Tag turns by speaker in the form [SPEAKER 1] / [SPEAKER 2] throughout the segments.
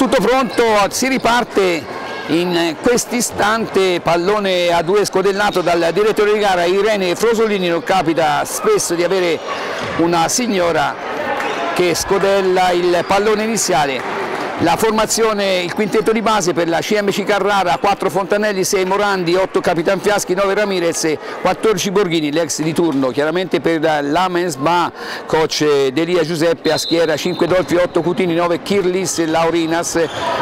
[SPEAKER 1] tutto pronto, si riparte in quest'istante pallone a due scodellato dal direttore di gara Irene Frosolini, non capita spesso di avere una signora che scodella il pallone iniziale la formazione, il quintetto di base per la CMC Carrara, 4 Fontanelli, 6 Morandi, 8 Capitan Fiaschi, 9 Ramirez, 14 Borghini, l'ex di turno, chiaramente per l'Amens Ba, coach Delia Giuseppe a schiera, 5 Dolfi, 8 Cutini, 9 Kirlis, Laurinas,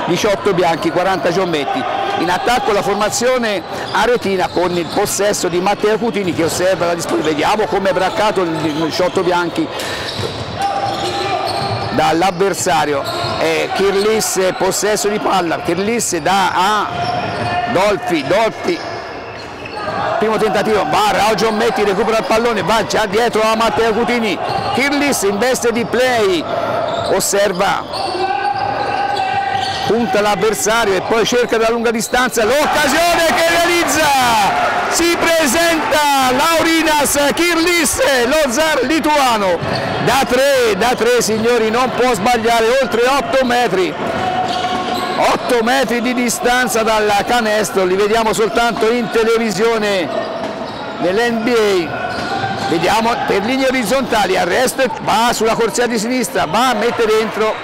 [SPEAKER 1] 18 Bianchi, 40 Giommetti. In attacco la formazione aretina con il possesso di Matteo Cutini che osserva la disposizione, vediamo come è braccato il 18 Bianchi dall'avversario eh, Kirlis possesso di palla. Kirlis da a Dolfi Dolfi primo tentativo va Rao Giommetti recupera il pallone va già dietro a Matteo Cutini. Kirlis in veste di play osserva. Punta l'avversario e poi cerca da lunga distanza l'occasione che realizza si presenta Laurinas Kirlis, lo zar lituano, da tre, da tre signori, non può sbagliare, oltre 8 metri. 8 metri di distanza dal canestro, li vediamo soltanto in televisione nell'NBA. Vediamo per linee orizzontali, arresto va sulla corsia di sinistra, va, mette dentro,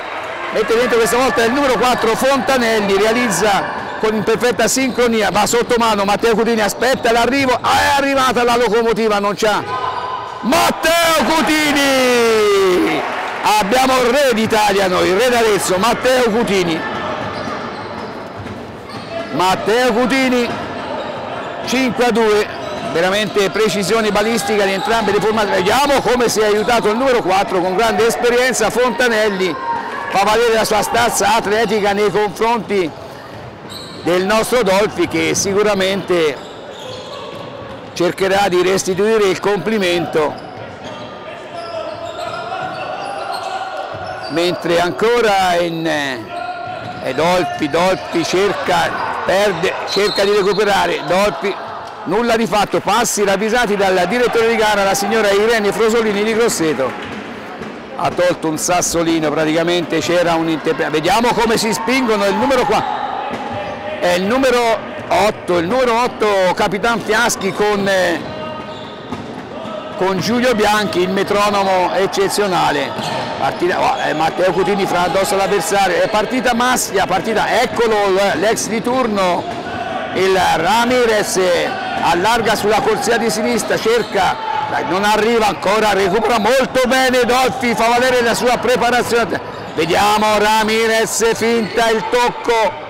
[SPEAKER 1] mette dentro questa volta il numero 4 Fontanelli, realizza con perfetta sincronia, va sotto mano, Matteo Cutini aspetta l'arrivo, è arrivata la locomotiva, non c'ha. Matteo Cutini! Abbiamo il re d'Italia noi, il re d'Arezzo, Matteo Cutini. Matteo Cutini, 5 a 2, veramente precisione balistica di entrambe le formazioni. Vediamo come si è aiutato il numero 4 con grande esperienza, Fontanelli fa valere la sua stazza atletica nei confronti del nostro Dolfi che sicuramente cercherà di restituire il complimento. Mentre ancora in, eh, Dolfi, Dolfi cerca, perde, cerca di recuperare. Dolfi nulla di fatto, passi ravvisati dal direttore di gara la signora Irene Frosolini di Grosseto. Ha tolto un sassolino praticamente c'era un vediamo come si spingono il numero 4 è il numero 8, il numero 8 Capitan Fiaschi con, eh, con Giulio Bianchi, il metronomo eccezionale. Partita, oh, eh, Matteo Cutini fra addosso all'avversario, è partita Massia, partita, eccolo eh, l'ex di turno, il Ramirez allarga sulla corsia di sinistra, cerca non arriva ancora, recupera molto bene Dolfi, fa valere la sua preparazione. Vediamo Ramirez finta il tocco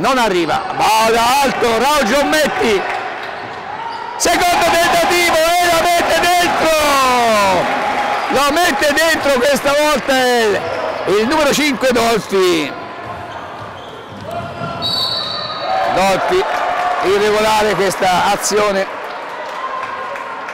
[SPEAKER 1] non arriva, va da alto, Rao Giommetti, secondo tentativo e lo mette dentro, lo mette dentro questa volta il, il numero 5 Dolfi, Dolfi, irregolare questa azione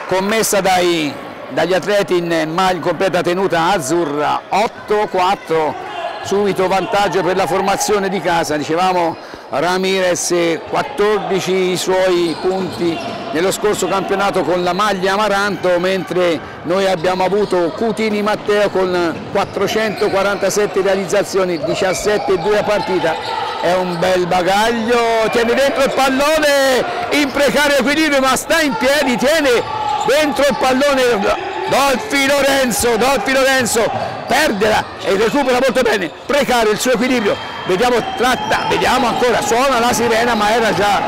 [SPEAKER 1] commessa dai, dagli atleti in maglia completa tenuta azzurra. 8-4 subito vantaggio per la formazione di casa, dicevamo Ramirez 14 i suoi punti nello scorso campionato con la maglia Amaranto mentre noi abbiamo avuto Cutini Matteo con 447 realizzazioni, 17 e 2 a partita. È un bel bagaglio, tiene dentro il pallone in precario equilibrio ma sta in piedi, tiene dentro il pallone Dolfi Lorenzo, Dolfi Lorenzo perdela e recupera molto bene, precario il suo equilibrio, vediamo, tratta, vediamo ancora, suona la sirena ma già,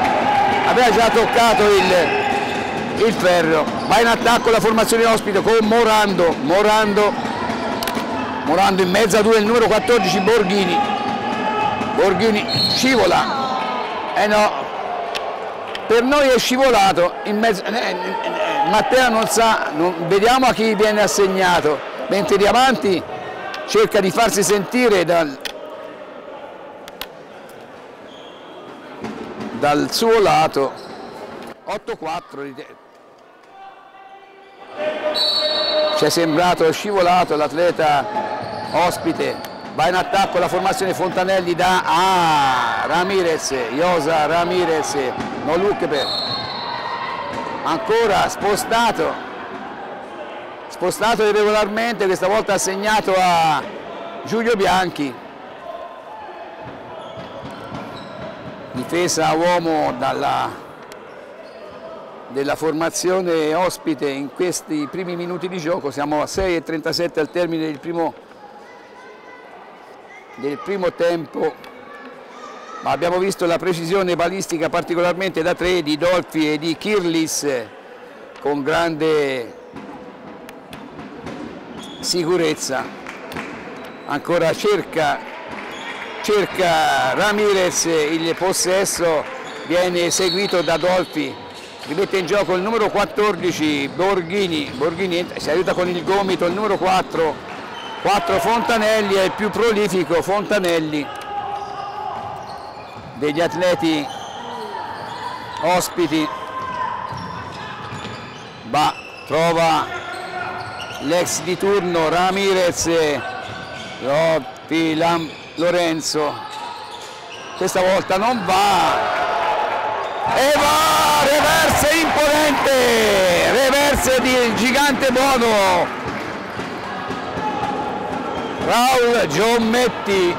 [SPEAKER 1] aveva già toccato il, il ferro, va in attacco la formazione ospite con Morando, Morando, Morando in mezzo a due il numero 14 Borghini, Borghini scivola, eh no, per noi è scivolato mezzo, eh, eh, eh Matteo non sa, non, vediamo a chi viene assegnato, mentre di avanti cerca di farsi sentire dal, dal suo lato. 8-4 ci è sembrato scivolato l'atleta ospite. Va in attacco la formazione Fontanelli da ah, Ramirez Iosa Ramirez non look ancora spostato. Spostato irregolarmente questa volta assegnato a Giulio Bianchi difesa a uomo dalla, della formazione ospite in questi primi minuti di gioco, siamo a 6.37 al termine del primo, del primo tempo, ma abbiamo visto la precisione balistica particolarmente da tre di Dolfi e di Kirlis con grande sicurezza, ancora cerca cerca Ramirez il possesso viene eseguito da Dolfi. Rimette in gioco il numero 14 Borghini, Borghini si aiuta con il gomito il numero 4 4 Fontanelli è il più prolifico Fontanelli degli atleti ospiti. Va trova l'ex di turno Ramirez Loppi, Lam, Lorenzo. Questa volta non va. E va! Reverse imponente! Reverse di gigante Bono. Raul Giommetti.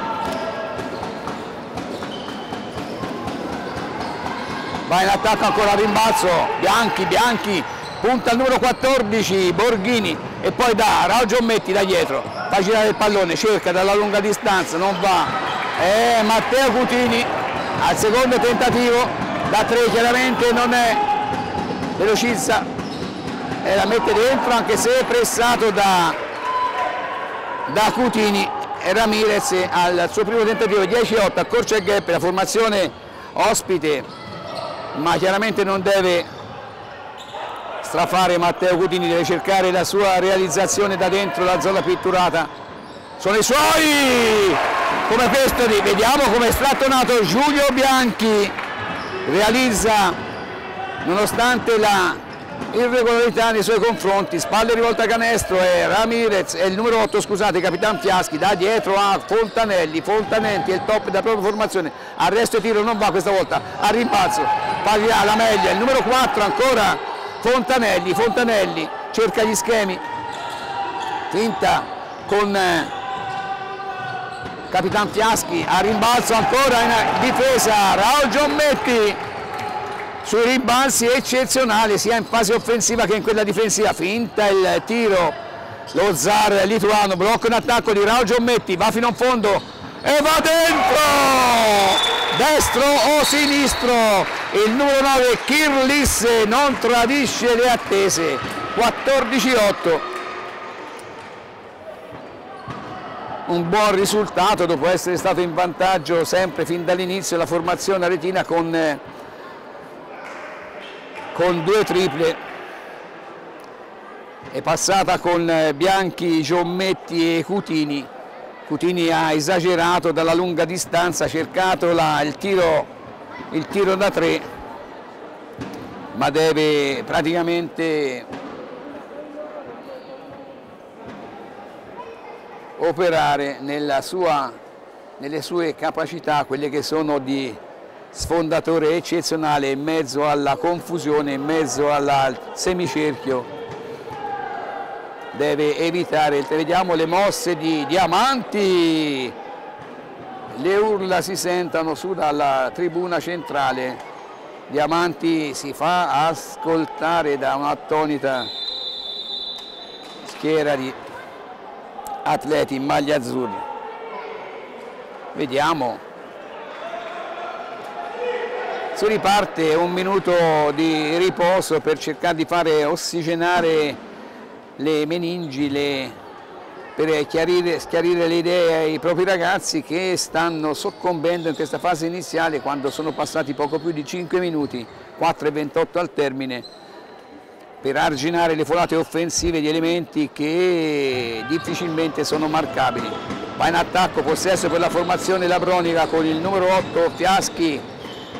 [SPEAKER 1] Va in attacco ancora a rimbalzo. Bianchi, Bianchi. Punta al numero 14 Borghini. E poi da Raul Giommetti da dietro fa girare il pallone, cerca dalla lunga distanza, non va. E Matteo Cutini al secondo tentativo da tre chiaramente non è velocizza. E la mette dentro anche se pressato da, da Cutini e Ramirez al suo primo tentativo. 10-8 accorcia il gap la formazione ospite ma chiaramente non deve strafare Matteo Cutini deve cercare la sua realizzazione da dentro la zona pitturata. Sono i suoi! Come questo di, vediamo come è strattonato Giulio Bianchi. Realizza nonostante la irregolarità nei suoi confronti spalle rivolta a canestro e Ramirez e il numero 8 scusate Capitan Fiaschi da dietro a Fontanelli Fontanelli è il top della propria formazione. Arresto e tiro non va questa volta a rimpalzo paglia la meglio il numero 4 ancora Fontanelli, Fontanelli cerca gli schemi, finta con eh, Capitan Fiaschi, a rimbalzo ancora in difesa, Raul Giommetti sui rimbalzi eccezionali sia in fase offensiva che in quella difensiva, finta il tiro, lo zar lituano, blocco in attacco di Raul Giommetti, va fino in fondo e va dentro! destro o sinistro? Il numero 9 Kirlis non tradisce le attese. 14-8 un buon risultato dopo essere stato in vantaggio sempre fin dall'inizio la formazione aretina con, con due triple. È passata con Bianchi, Giommetti e Cutini Cutini ha esagerato dalla lunga distanza, ha cercato la, il, tiro, il tiro da tre, ma deve praticamente operare sua, nelle sue capacità, quelle che sono di sfondatore eccezionale in mezzo alla confusione, in mezzo al semicerchio deve evitare, vediamo le mosse di Diamanti, le urla si sentono su dalla tribuna centrale, Diamanti si fa ascoltare da un'attonita schiera di atleti in maglia azzurra. Vediamo. Si riparte un minuto di riposo per cercare di fare ossigenare le meningi le, per chiarire, schiarire le idee ai propri ragazzi che stanno soccombendo in questa fase iniziale quando sono passati poco più di 5 minuti, 4 e 28 al termine, per arginare le folate offensive di elementi che difficilmente sono marcabili. Va in attacco, possesso per la formazione labronica con il numero 8 Fiaschi,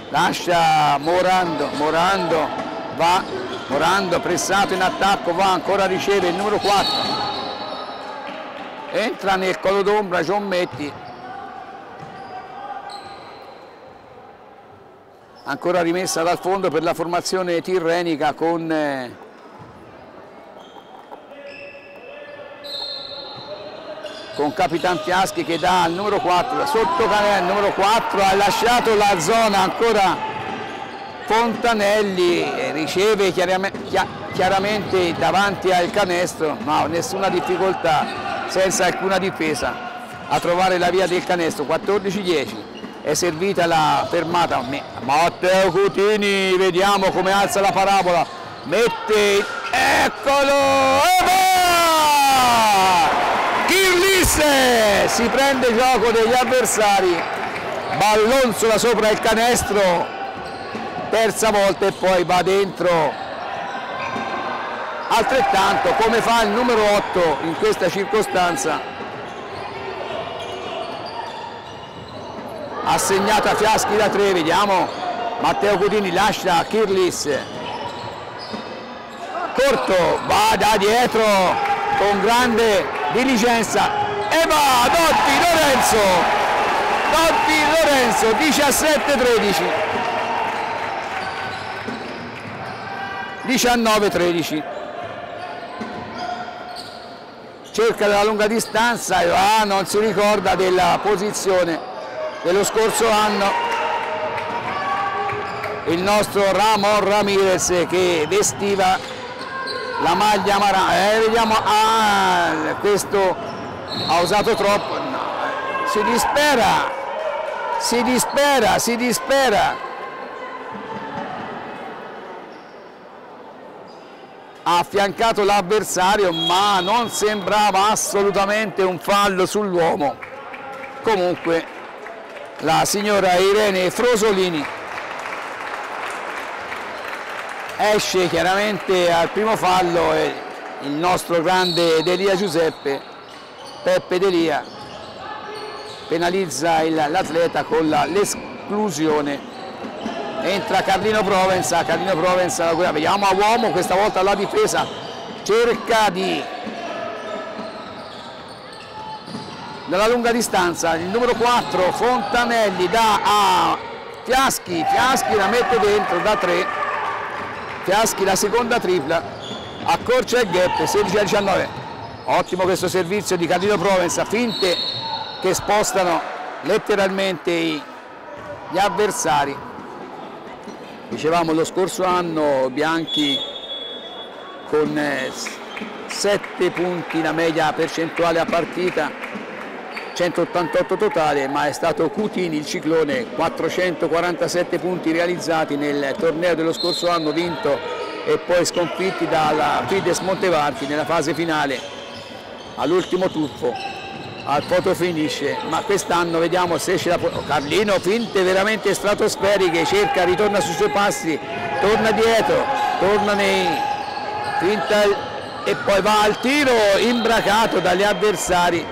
[SPEAKER 1] lascia Morando, Morando va Morando pressato in attacco, va ancora riceve il numero 4. Entra nel colo d'ombra Giommetti. Ancora rimessa dal fondo per la formazione tirrenica con eh, con Capitan Fiaschi che dà al numero 4, sotto canale numero 4 ha lasciato la zona ancora Fontanelli, riceve chiaramente davanti al canestro, ma nessuna difficoltà, senza alcuna difesa a trovare la via del canestro, 14-10 è servita la fermata Matteo Cutini vediamo come alza la parabola mette eccolo e va! Kirlisse si prende gioco degli avversari ballonzola sopra il canestro terza volta e poi va dentro. Altrettanto come fa il numero 8 in questa circostanza? Assegnata Fiaschi da 3, vediamo. Matteo Cudini lascia Kirlis. Corto, va da dietro con grande diligenza. E va Dotti Lorenzo! Dotti Lorenzo 17-13 19-13 cerca della lunga distanza e ah, non si ricorda della posizione dello scorso anno. Il nostro Ramon Ramirez che vestiva la maglia marana eh, vediamo ah, questo ha usato troppo. No. si dispera si dispera si dispera ha affiancato l'avversario ma non sembrava assolutamente un fallo sull'uomo. Comunque la signora Irene Frosolini esce chiaramente al primo fallo il nostro grande Delia Giuseppe Peppe Delia penalizza l'atleta con l'esclusione entra Carlino Provenza Carlino Provenza vediamo a uomo questa volta la difesa cerca di dalla lunga distanza, il numero 4 Fontanelli dà a Fiaschi, Fiaschi la mette dentro da 3, Fiaschi la seconda tripla, accorcia il gap 16 a 19, ottimo questo servizio di Cadino Provenza, finte che spostano letteralmente gli avversari. Dicevamo lo scorso anno Bianchi con 7 eh, punti la media percentuale a partita 188 totale, ma è stato Cutini il ciclone, 447 punti realizzati nel torneo dello scorso anno vinto e poi sconfitti dalla Fides Montevarchi nella fase finale all'ultimo tuffo al foto finish ma quest'anno vediamo se esce la Carlino finte veramente stratosferiche cerca ritorna sui suoi passi torna dietro torna nei finta e poi va al tiro imbracato dagli avversari.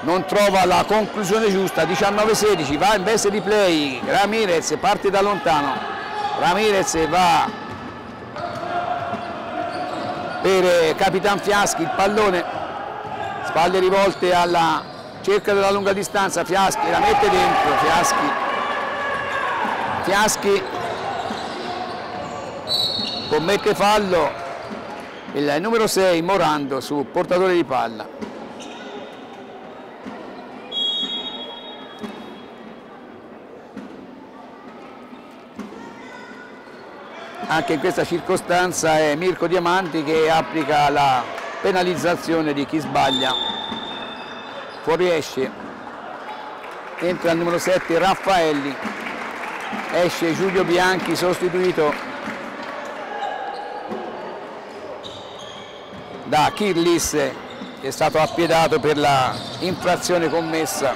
[SPEAKER 1] Non trova la conclusione giusta, 19-16, va in veste di play, Ramirez parte da lontano, Ramirez va per Capitan Fiaschi, il pallone, spalle rivolte alla cerca della lunga distanza, Fiaschi la mette dentro, Fiaschi, Fiaschi commette fallo, il numero 6 Morando su portatore di palla. Anche in questa circostanza è Mirko Diamanti che applica la penalizzazione di chi sbaglia. Fuoriesce. Entra il numero 7 Raffaelli. Esce Giulio Bianchi sostituito da Kirlis che è stato appiedato per la infrazione commessa.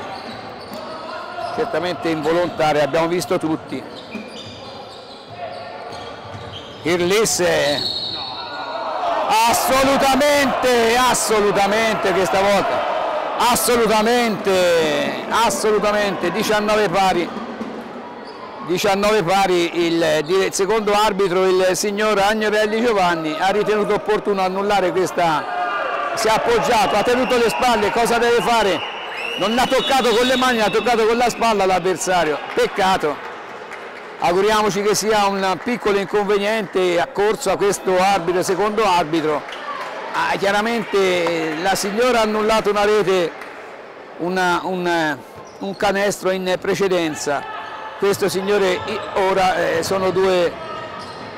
[SPEAKER 1] Certamente involontaria abbiamo visto tutti Irlisse. Assolutamente assolutamente questa volta. Assolutamente assolutamente. 19 pari. 19 pari il, il secondo arbitro il signor Agnorelli Giovanni ha ritenuto opportuno annullare questa. Si è appoggiato ha tenuto le spalle. Cosa deve fare? Non ha toccato con le mani ha toccato con la spalla l'avversario. Peccato auguriamoci che sia un piccolo inconveniente accorso a questo arbitro, secondo arbitro. Ah, chiaramente la signora ha annullato una rete, una, un, un, canestro in precedenza, questo signore ora eh, sono, due,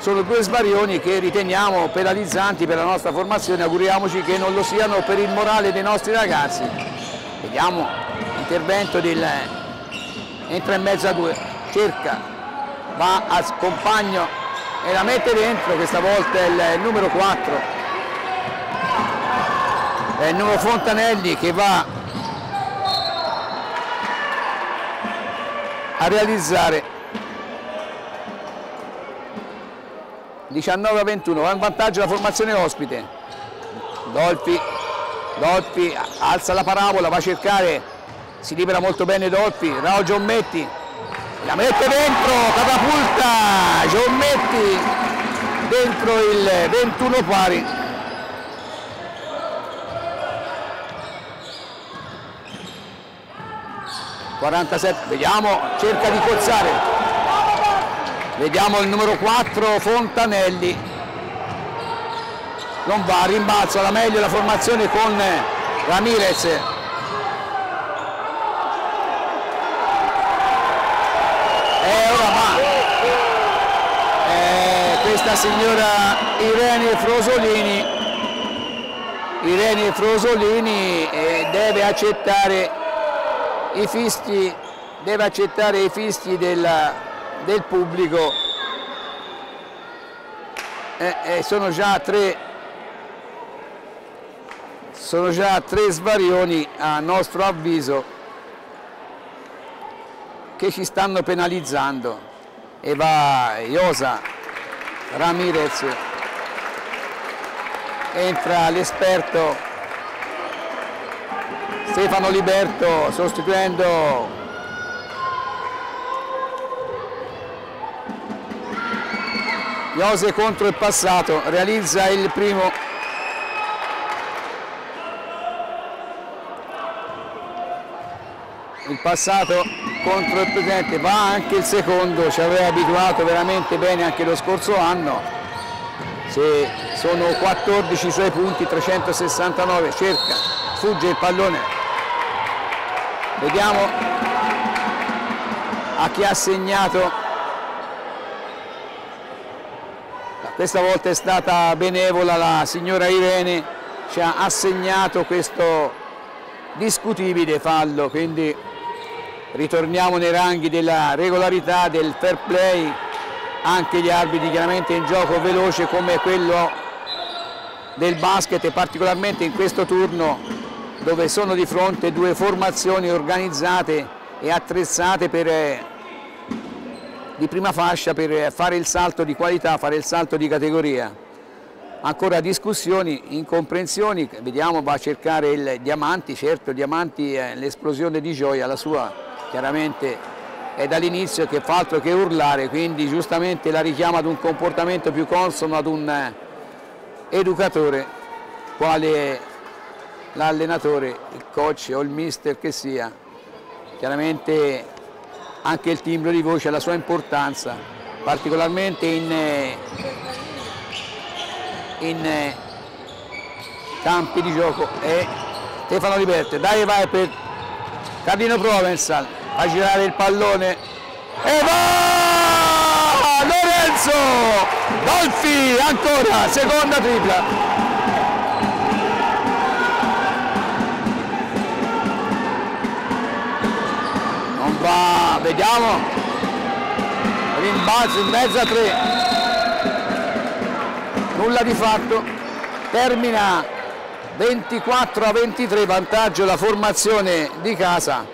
[SPEAKER 1] sono due svarioni che riteniamo penalizzanti per la nostra formazione, auguriamoci che non lo siano per il morale dei nostri ragazzi. Vediamo l'intervento del entra in mezzo a due, cerca, va a compagno e la mette dentro, questa volta il numero 4 è il numero Fontanelli che va a realizzare 19 a 21 va in vantaggio la formazione ospite. Dolfi Dolfi alza la parabola va a cercare si libera molto bene Dolfi Rao Giommetti la mette dentro catapulta Giommetti dentro il 21 pari. 47, vediamo, cerca di cozzare, vediamo il numero 4 Fontanelli, non va, rimbalzo alla meglio la formazione con Ramirez. E ora va eh, questa signora Irene Frosolini, Irene Frosolini eh, deve accettare i fischi, deve accettare i fischi della, del pubblico. Eh, eh, sono già tre sono già tre svarioni a nostro avviso che ci stanno penalizzando. E va Iosa Ramirez. Entra l'esperto Stefano Liberto sostituendo Iose contro il passato, realizza il primo il passato contro il presente, va anche il secondo, ci aveva abituato veramente bene anche lo scorso anno, Se sono 14 i suoi punti, 369, cerca, fugge il pallone. Vediamo a chi ha segnato. Questa volta è stata benevola la signora Irene ci ha assegnato questo discutibile fallo quindi ritorniamo nei ranghi della regolarità del fair play anche gli arbitri chiaramente in gioco veloce come quello del basket e particolarmente in questo turno dove sono di fronte due formazioni organizzate e attrezzate per, eh, di prima fascia per fare il salto di qualità, fare il salto di categoria. Ancora discussioni, incomprensioni, vediamo va a cercare il Diamanti, certo Diamanti è l'esplosione di gioia, la sua chiaramente è dall'inizio che fa altro che urlare, quindi giustamente la richiama ad un comportamento più consono ad un eh, educatore quale l'allenatore, il coach o il mister che sia, chiaramente anche il timbro di voce ha la sua importanza, particolarmente in, eh, in eh, campi di gioco. E Stefano Liberti, dai vai per Cardino Provenzal, a girare il pallone. E va! Lorenzo! Dolfi ancora seconda tripla. Va, vediamo, rimbalzo in mezzo a tre, nulla di fatto, termina 24 a 23, vantaggio la formazione di casa,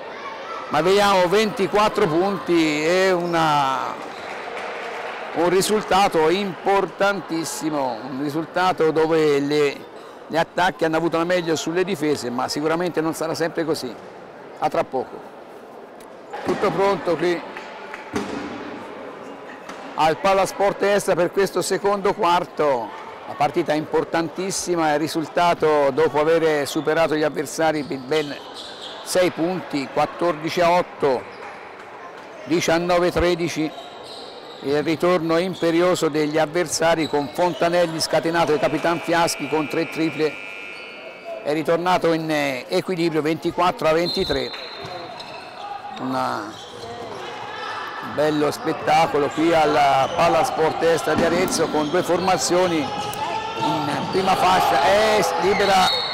[SPEAKER 1] ma vediamo 24 punti e una, un risultato importantissimo, un risultato dove le, gli attacchi hanno avuto la meglio sulle difese, ma sicuramente non sarà sempre così. A tra poco tutto pronto qui al Palasport Est per questo secondo quarto la partita importantissima il risultato dopo aver superato gli avversari ben 6 punti 14 a 8 19 a 13 il ritorno imperioso degli avversari con Fontanelli scatenato e Capitan Fiaschi con tre triple. È ritornato in eh, equilibrio 24 a 23 Una, un bello spettacolo qui alla Palla Sport Est di Arezzo con due formazioni in prima fascia. E libera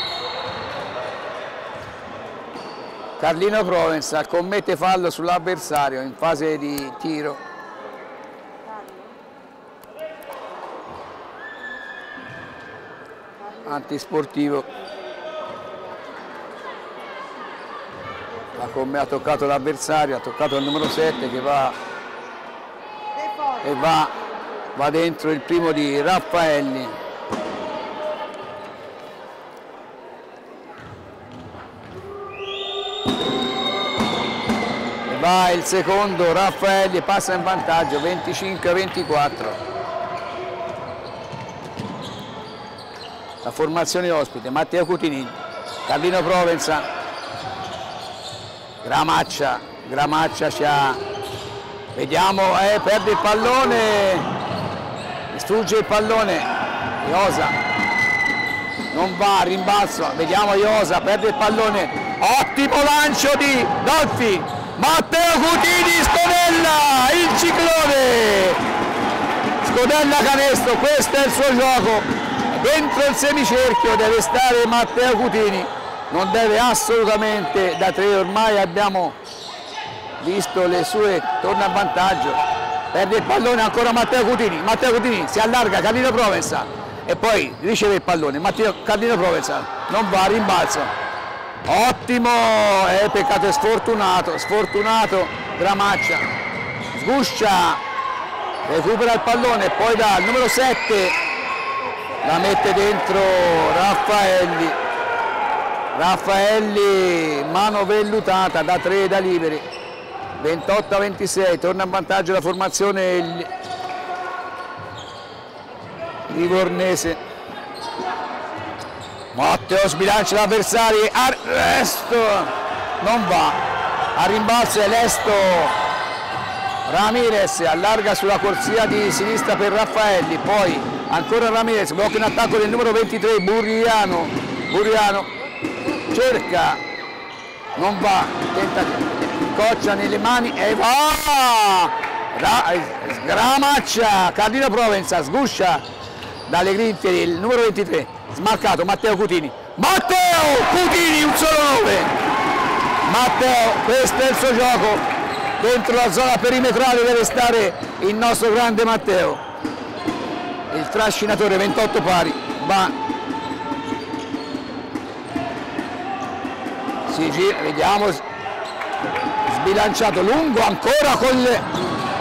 [SPEAKER 1] Carlino Provenzal commette fallo sull'avversario in fase di tiro antisportivo come ha toccato l'avversario, ha toccato il numero 7 che va e va, va dentro il primo di Raffaelli. Va il secondo Raffaelli, passa in vantaggio 25-24. La formazione ospite, Matteo Cutini, Carlino Provenza, Gramaccia, Gramaccia c'ha, vediamo, eh, perde il pallone, distrugge il pallone, Iosa, non va, rimbalzo, vediamo Iosa, perde il pallone, ottimo lancio di Dolfi, Matteo Cutini, Scodella, il ciclone, Scodella canestro, questo è il suo gioco, dentro il semicerchio deve stare Matteo Cutini, non deve assolutamente da tre ormai abbiamo visto le sue torna a vantaggio. Perde il pallone ancora Matteo Cutini. Matteo Cutini si allarga Carlino Provenza. E poi riceve il pallone. Matteo Carlino Provenza non va rimbalzo ottimo! Eh, peccato è sfortunato sfortunato Gramaccia. Sguscia recupera il pallone poi dal numero 7 la mette dentro Raffaelli. Raffaelli mano vellutata da 3 da liberi. 28 a 26 torna a vantaggio la formazione Livornese Matteo sbilancia l'avversario arresto non va. A rimbalzo è Lesto. Ramirez allarga sulla corsia di sinistra per Raffaelli poi ancora Ramirez blocca in attacco del numero 23 Burriano Burriano cerca, non va, tenta, coccia nelle mani e va! Sgramaccia, Cardino Provenza, sguscia dalle grinfie il numero 23, smarcato Matteo Cutini. Matteo Cutini, un solo 9! Matteo, questo è il suo gioco, dentro la zona perimetrale deve stare il nostro grande Matteo. Il trascinatore 28 pari, va. Si gira, vediamo, sbilanciato lungo ancora con, le,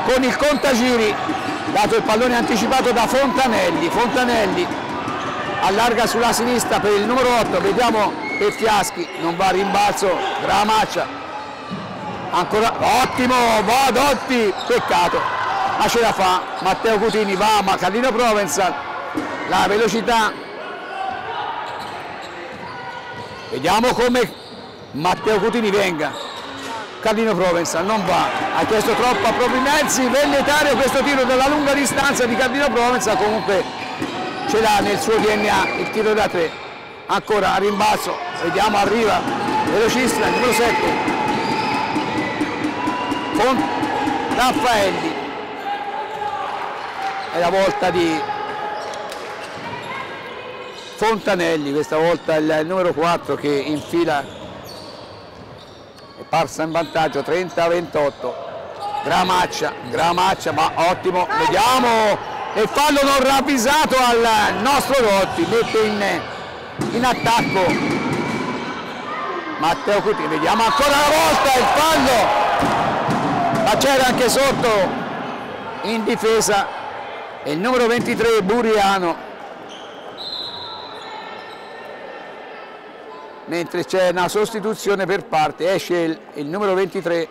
[SPEAKER 1] con il contagiri, dato il pallone anticipato da Fontanelli, Fontanelli allarga sulla sinistra per il numero 8, vediamo per Fiaschi, non va a rimbalzo, Gramaccia, ancora, ottimo, va Dotti, peccato, ma ce la fa, Matteo Cutini va, ma Carlino Provenzal, la velocità, vediamo come Matteo Cutini venga, Carlino Provenza non va, ha chiesto troppo a propri mezzi, velleitario questo tiro dalla lunga distanza di Carlino Provenza, comunque ce l'ha nel suo DNA il tiro da tre, ancora a rimbalzo, vediamo arriva, velocissima, numero 7, con Raffaelli, è la volta di Fontanelli, questa volta il numero 4 che infila Parsa in vantaggio 30-28 Gramaccia, Gramaccia ma ottimo, vediamo e fallo non ravvisato al nostro Rotti, mette in, in attacco Matteo Cuti, vediamo ancora una volta il fallo ma c'era anche sotto in difesa il numero 23 Buriano. Mentre c'è una sostituzione per parte, esce il, il numero 23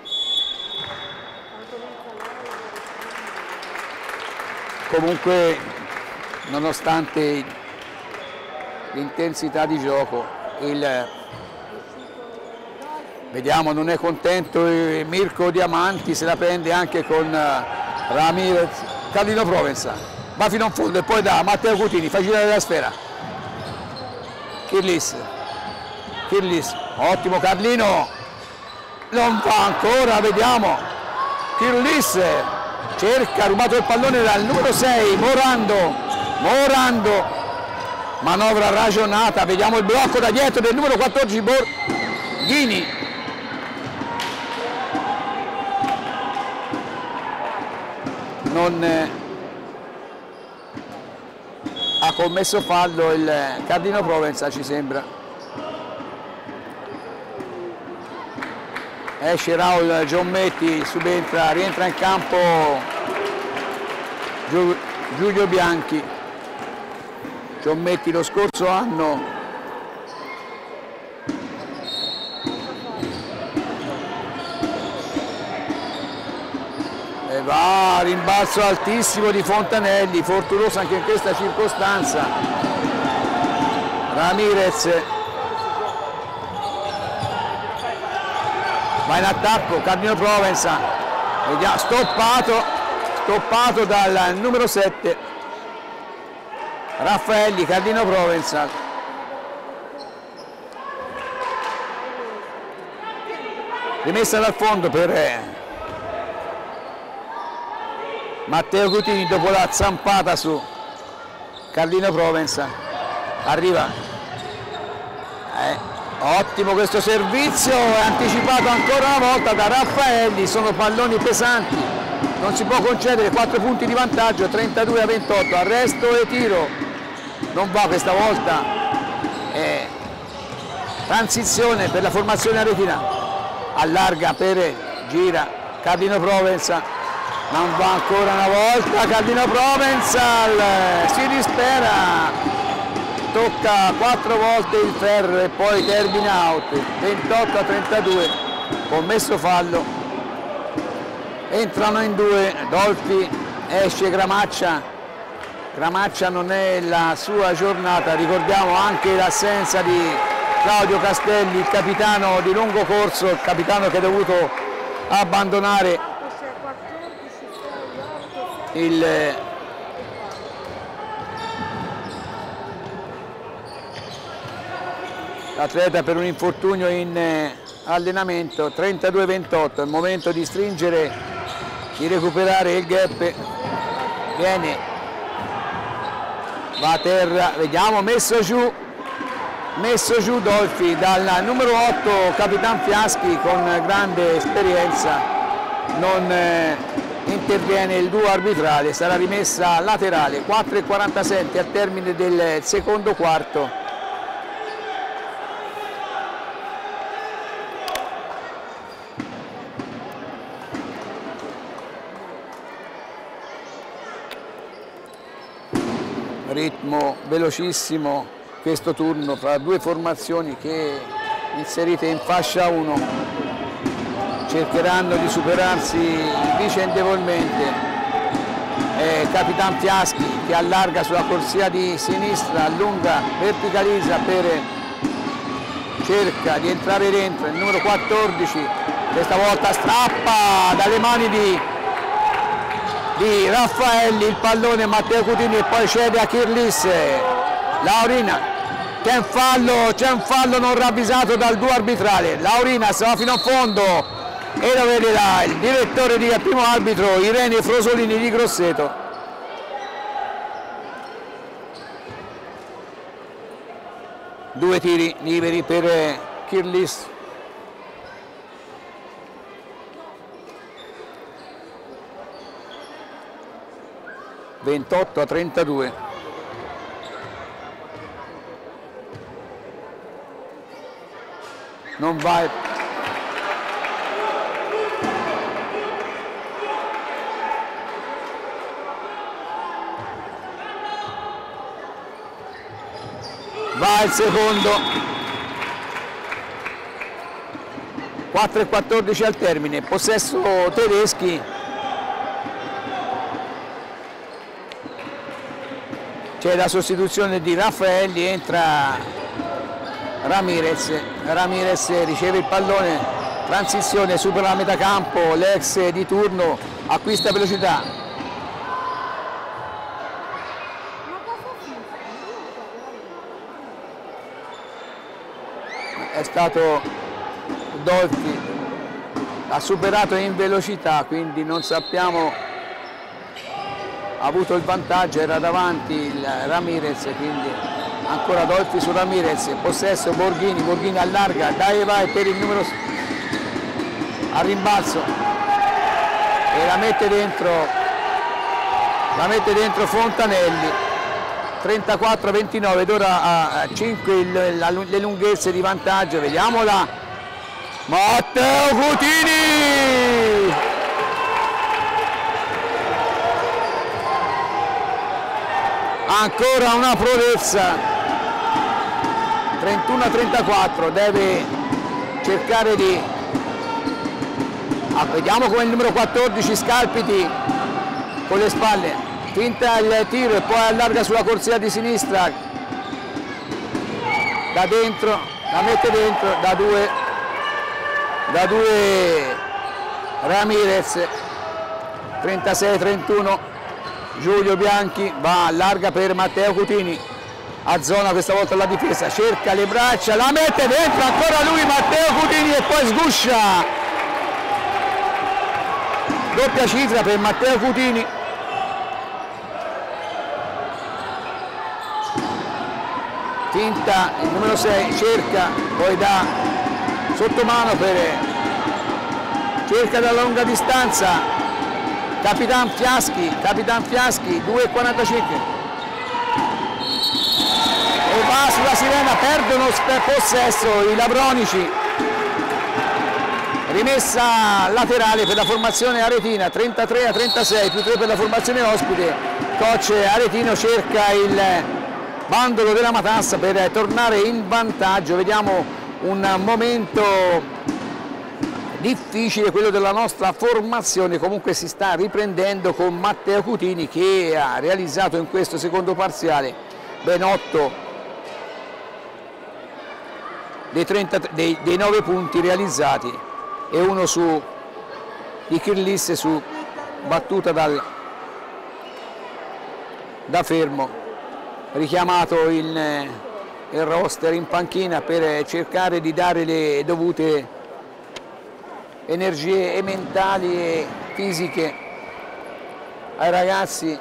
[SPEAKER 1] comunque nonostante l'intensità di gioco il, vediamo non è contento Mirko Diamanti se la prende anche con Ramirez, Carlino Provenza, va fino in fondo e poi da Matteo Cutini, facilitare la sfera. Kirlis, Kirlis, ottimo Carlino, non va ancora, vediamo. Kirlis cerca, rubato il pallone dal numero 6, Morando, Morando, manovra ragionata, vediamo il blocco da dietro del numero 14 Borghini. Non eh, ha commesso fallo il Cardino Provenza ci sembra. Esce Raul Giommetti, subentra, rientra in campo Giulio Bianchi. Giommetti lo scorso anno. E va rimbalzo altissimo di Fontanelli fortunoso anche in questa circostanza. Ramirez va in attacco Cardino Provenza vediamo stoppato stoppato dal numero 7 Raffaelli, Cardino Provenza. Rimessa dal fondo per eh, Matteo Cutini dopo la zampata su Cardino Provenza. Arriva. Eh, ottimo questo servizio, è anticipato ancora una volta da Raffaelli, sono palloni pesanti non si può concedere 4 punti di vantaggio 32 a 28 arresto e tiro non va questa volta eh, transizione per la formazione aretina allarga per gira Cardino Provenza non va ancora una volta Cardino Provenzal si dispera tocca quattro volte il ferro e poi termina out. 28 a 32 commesso fallo. Entrano in due Dolfi esce Gramaccia. Gramaccia non è la sua giornata, ricordiamo anche l'assenza di Claudio Castelli, il capitano di lungo corso, il capitano che ha dovuto abbandonare il l'atleta per un infortunio in eh, allenamento 32-28 è il momento di stringere di recuperare il gap viene va a terra, vediamo, messo giù, messo giù Dolfi dal numero 8 Capitan Fiaschi con grande esperienza, non eh, interviene il duo arbitrale, sarà rimessa laterale, 4,47 al termine del secondo quarto. Ritmo velocissimo questo turno fra due formazioni che inserite in fascia 1 cercheranno di superarsi vicendevolmente. Eh, Capitan Fiaschi che allarga sulla corsia di sinistra allunga, verticalizza per cerca di entrare dentro il numero 14 questa volta strappa dalle mani di di Raffaelli, il pallone Matteo Cutini e poi cede a Kirlis, Laurina, c'è un fallo, c'è un fallo non ravvisato dal duo arbitrale, Laurina si va fino a fondo e lo vede là il direttore di primo arbitro Irene Frosolini di Grosseto. Due tiri liberi per Kirlis. 28 a 32 non va. Va il secondo. 4 e 14 al termine. Possesso tedeschi c'è la sostituzione di Raffaelli, entra Ramirez, Ramirez riceve il pallone, transizione supera la metà campo l'ex di turno acquista velocità. È stato Dolfi ha superato in velocità quindi non sappiamo ha avuto il vantaggio era davanti il Ramirez quindi ancora Dolfi su Ramirez possesso Borghini Borghini allarga dai vai per il numero a rimbalzo. E la mette dentro la mette dentro Fontanelli. 34-29 ed ora a 5 il, la, le lunghezze di vantaggio vediamola. Matteo Cutini ancora una prodezza 31-34 deve cercare di Ah, vediamo come il numero 14 Scalpiti con le spalle, finta il tiro e poi allarga sulla corsia di sinistra, da dentro, la mette dentro, da due, da due Ramirez, 36-31, Giulio Bianchi va allarga per Matteo Cutini, a zona questa volta la difesa, cerca le braccia, la mette dentro, ancora lui Matteo Cutini e poi sguscia. Doppia cifra per Matteo Cutini. Finta il numero 6 cerca poi da sottomano per cerca da lunga distanza Capitan Fiaschi Capitan Fiaschi 2,45 e va sulla sirena perdono possesso i Labronici rimessa laterale per la formazione aretina 33 a 36 più 3 per la formazione ospite. Coach aretino cerca il bandolo della matassa per tornare in vantaggio. Vediamo un momento difficile quello della nostra formazione comunque si sta riprendendo con Matteo Cutini che ha realizzato in questo secondo parziale ben 8 dei, 30, dei, dei 9 punti realizzati e uno su di Kirlisse su battuta dal, da fermo richiamato il, il roster in panchina per cercare di dare le dovute energie mentali e fisiche ai ragazzi.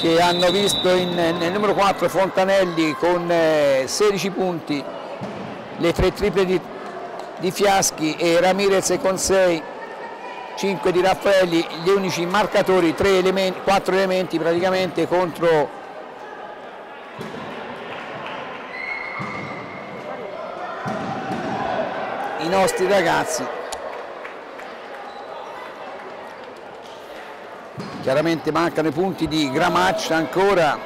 [SPEAKER 1] Che hanno visto in, nel numero 4 Fontanelli con eh, 16 punti, le tre triple di, di Fiaschi e Ramirez con 6, 5 di Raffaelli, gli unici marcatori, 3 elementi, 4 elementi praticamente contro i nostri ragazzi. Chiaramente mancano i punti di Gramaccia ancora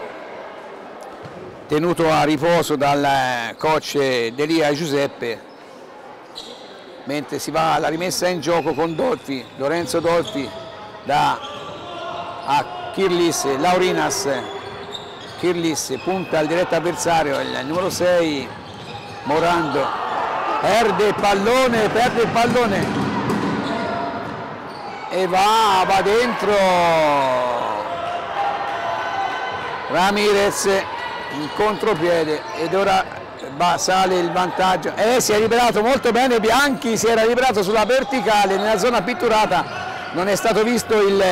[SPEAKER 1] tenuto a riposo dal coach Delia Giuseppe. Mentre si va alla rimessa in gioco con Dolfi, Lorenzo Dolfi da a Kirlis, Laurinas. Kirlis punta al diretto avversario il numero 6 Morando. Perde il pallone, perde il pallone. E va, va dentro. Ramirez in contropiede ed ora sale il vantaggio. E eh, si è liberato molto bene Bianchi si era liberato sulla verticale nella zona pitturata. Non è stato visto il,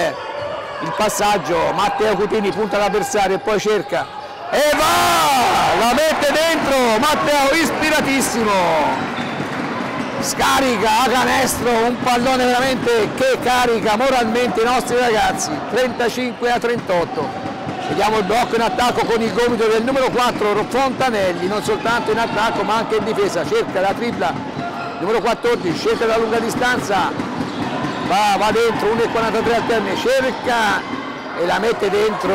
[SPEAKER 1] il passaggio. Matteo Cutini punta l'avversario e poi cerca e va! La mette dentro Matteo ispiratissimo. Scarica a canestro un pallone veramente che carica moralmente i nostri ragazzi. 35 a 38 vediamo il blocco in attacco con il gomito del numero 4 Fontanelli. Non soltanto in attacco ma anche in difesa. Cerca la tripla numero 14 scelta da lunga distanza. Va, va dentro 1,43 al termine. Cerca e la mette dentro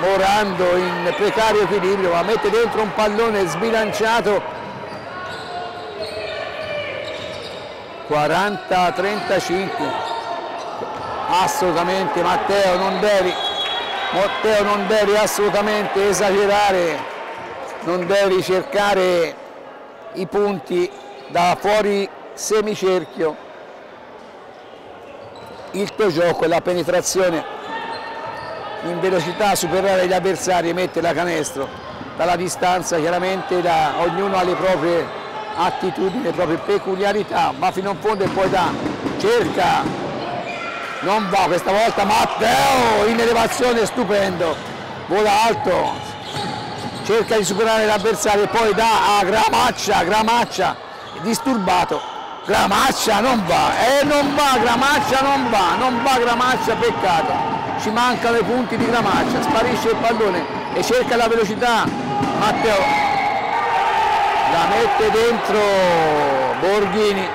[SPEAKER 1] Morando in precario equilibrio ma mette dentro un pallone sbilanciato. 40-35 assolutamente Matteo non devi Matteo non devi assolutamente esagerare, non devi cercare i punti da fuori semicerchio. Il tuo gioco è la penetrazione in velocità, superare gli avversari e mettere la canestro. Dalla distanza, chiaramente da, ognuno ha le proprie attitudini, le proprie peculiarità, ma fino in fondo e poi da cerca, non va questa volta Matteo in elevazione stupendo, vola alto, cerca di superare l'avversario e poi dà a Gramaccia, Gramaccia disturbato, Gramaccia non va, e eh, non va Gramaccia, non va, non va Gramaccia, peccato, ci mancano i punti di Gramaccia, sparisce il pallone e cerca la velocità, Matteo la mette dentro Borghini,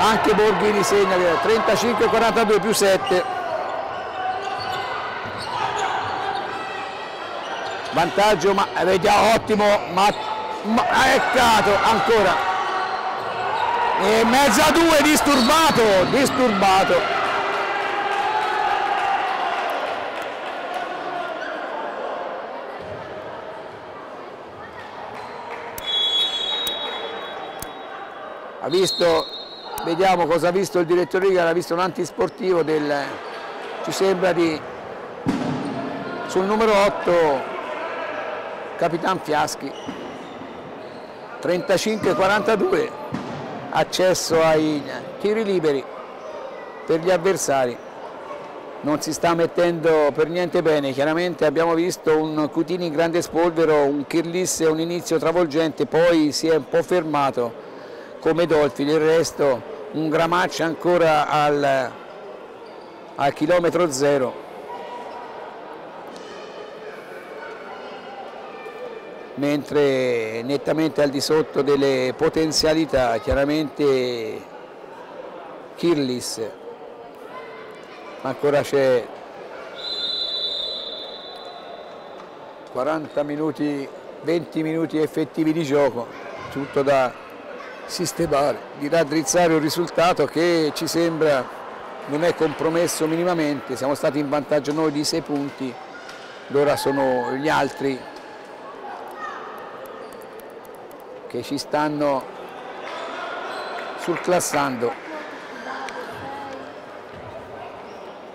[SPEAKER 1] anche Borghini segna 35-42 più 7. vantaggio ma vediamo ottimo ma, ma eccato ancora. E mezzo a due disturbato disturbato ha visto vediamo cosa ha visto il direttore Riga ha visto un antisportivo del ci sembra di sul numero 8 Capitan Fiaschi. 35-42 accesso ai tiri liberi per gli avversari. Non si sta mettendo per niente bene. Chiaramente abbiamo visto un Cutini in grande spolvero un Kirlis un inizio travolgente poi si è un po' fermato come Dolfi il resto un Gramaccia ancora al, al chilometro zero. Mentre nettamente al di sotto delle potenzialità chiaramente Kirlis. Ancora c'è 40 minuti 20 minuti effettivi di gioco tutto da sistemare di raddrizzare un risultato che ci sembra non è compromesso minimamente siamo stati in vantaggio noi di 6 punti ora sono gli altri che ci stanno surclassando.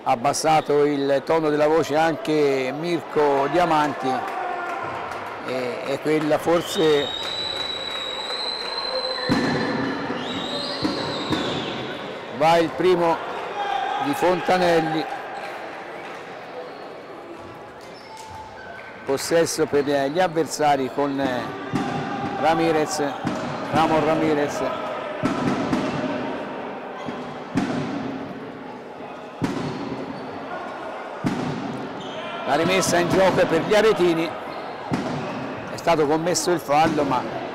[SPEAKER 1] Abbassato il tono della voce anche Mirko Diamanti e, e quella forse va il primo di Fontanelli possesso per gli avversari con Ramirez, Ramon Ramirez. La rimessa in gioco per gli aretini, è stato commesso il fallo ma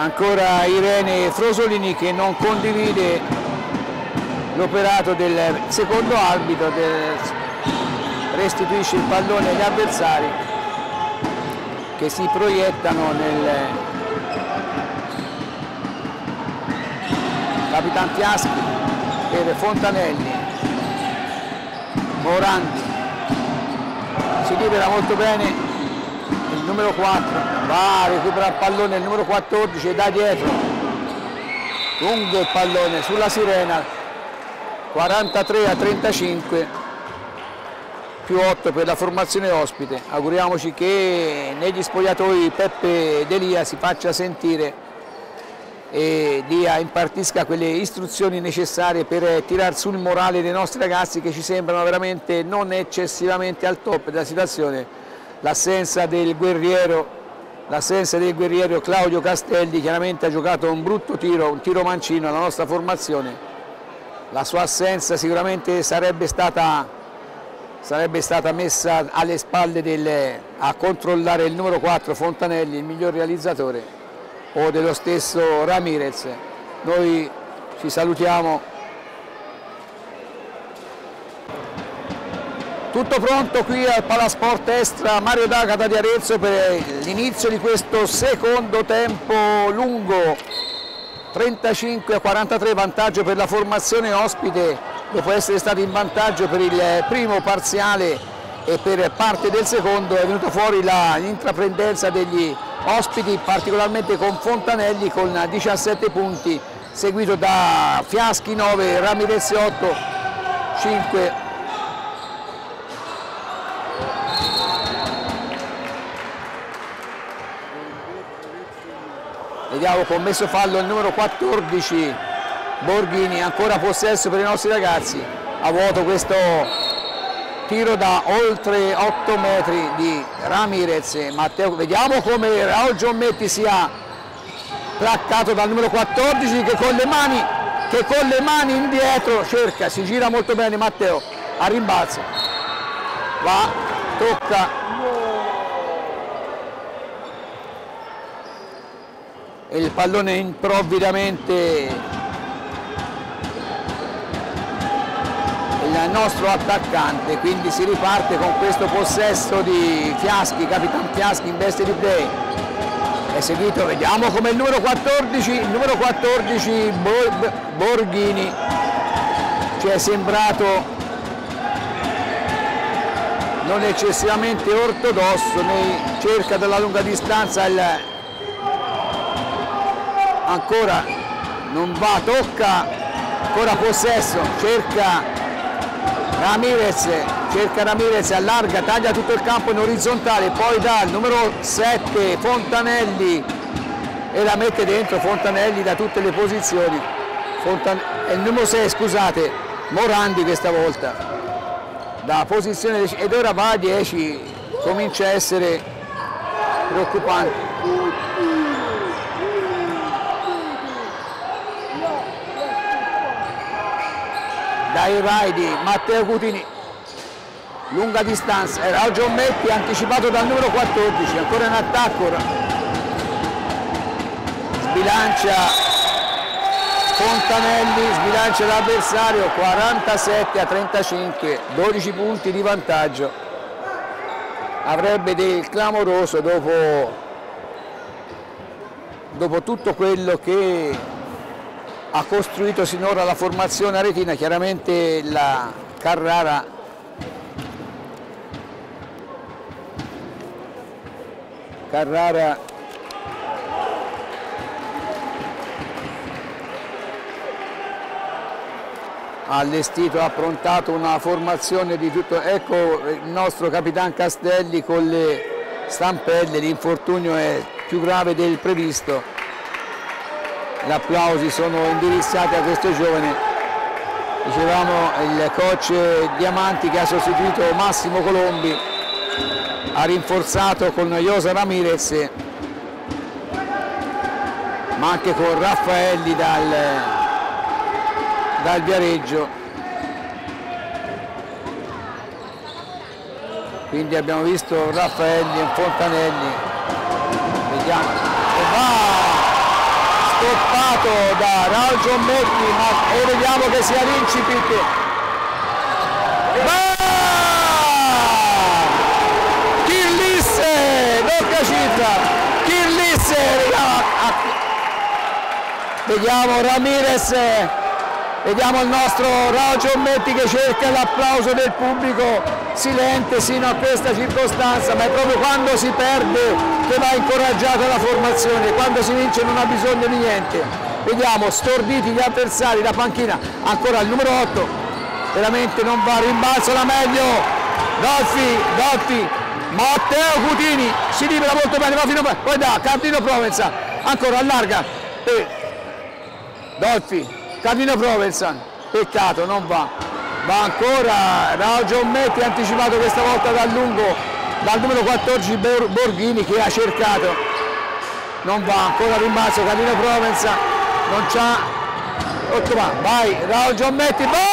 [SPEAKER 1] ancora Irene Frosolini che non condivide l'operato del secondo arbitro del, restituisce il pallone agli avversari che si proiettano nel Capitan Fiaschi per Fontanelli Morandi. Si libera molto bene il numero 4 va, recupera il pallone il numero 14 da dietro lungo il pallone sulla sirena 43 a 35 più 8 per la formazione ospite. Auguriamoci che negli spogliatoi Peppe Delia si faccia sentire e dia, impartisca quelle istruzioni necessarie per tirare sul morale dei nostri ragazzi che ci sembrano veramente non eccessivamente al top della situazione. L'assenza del guerriero l'assenza del guerriero Claudio Castelli chiaramente ha giocato un brutto tiro, un tiro mancino alla nostra formazione la sua assenza sicuramente sarebbe stata, sarebbe stata messa alle spalle del, a controllare il numero 4 Fontanelli, il miglior realizzatore, o dello stesso Ramirez. Noi ci salutiamo. Tutto pronto qui al Palasport Estra Mario D'Agata di Arezzo per l'inizio di questo secondo tempo lungo. 35 a 43 vantaggio per la formazione ospite dopo essere stato in vantaggio per il primo parziale e per parte del secondo è venuta fuori l'intraprendenza degli ospiti particolarmente con Fontanelli con 17 punti seguito da Fiaschi 9, Ramirez 8, 5 vediamo commesso fallo il numero 14 Borghini ancora possesso per i nostri ragazzi. A vuoto questo tiro da oltre 8 metri di Ramirez. Matteo vediamo come Raul Giommetti sia placcato dal numero 14 che con le mani che con le mani indietro cerca. Si gira molto bene Matteo a rimbalzo. Va tocca e il pallone improvvidamente il nostro attaccante quindi si riparte con questo possesso di Fiaschi, Capitan Fiaschi in veste di play. È seguito, vediamo come il numero 14 il numero 14 Borghini. Ci è sembrato non eccessivamente ortodosso nei cerca dalla lunga distanza il ancora non va, tocca, ancora possesso, cerca Ramirez, cerca Ramirez, allarga, taglia tutto il campo in orizzontale, poi dal numero 7 Fontanelli e la mette dentro Fontanelli da tutte le posizioni. Fontan e il numero 6, scusate, Morandi questa volta, da posizione ed ora va a 10, comincia a essere preoccupante. Dai rai di Matteo Cutini. Lunga distanza. Era Giommetti anticipato dal numero 14 ancora in attacco sbilancia Fontanelli sbilancia l'avversario. 47 a 35 12 punti di vantaggio. Avrebbe del clamoroso dopo dopo tutto quello che ha costruito sinora la formazione aretina, chiaramente la Carrara. Carrara. Ha allestito, ha approntato una formazione di tutto, ecco il nostro Capitan Castelli con le stampelle, l'infortunio è più grave del previsto gli applausi sono indirizzati a questo giovane dicevamo il coach Diamanti che ha sostituito Massimo Colombi ha rinforzato con Iosa Ramirez ma anche con Raffaelli dal, dal Viareggio. Quindi abbiamo visto Raffaelli e Fontanelli. Vediamo. E va stoppato da Raul Giommetti ma, e vediamo che sia l'incipit. Kirlisse doppia cifra. Kirlisse vediamo Ramirez vediamo il nostro Raul Giommetti che cerca l'applauso del pubblico silente sino a questa circostanza ma è proprio quando si perde che va incoraggiata la formazione, quando si vince non ha bisogno di niente. Vediamo, storditi gli avversari, la panchina, ancora il numero 8, veramente non va, rimbalzo la meglio, Dolfi, Dolfi, Matteo Cutini, si libera molto bene, va fino a poi da Cardino Provenza, ancora allarga, e Dolfi, Cardino Provenza, peccato, non va, va ancora, Raul Giommetti anticipato questa volta dal lungo dal numero 14 Borghini che ha cercato. Non va ancora rimbalzo Catino Provenza. Non c'ha. 8 va vai Raul Giommetti va!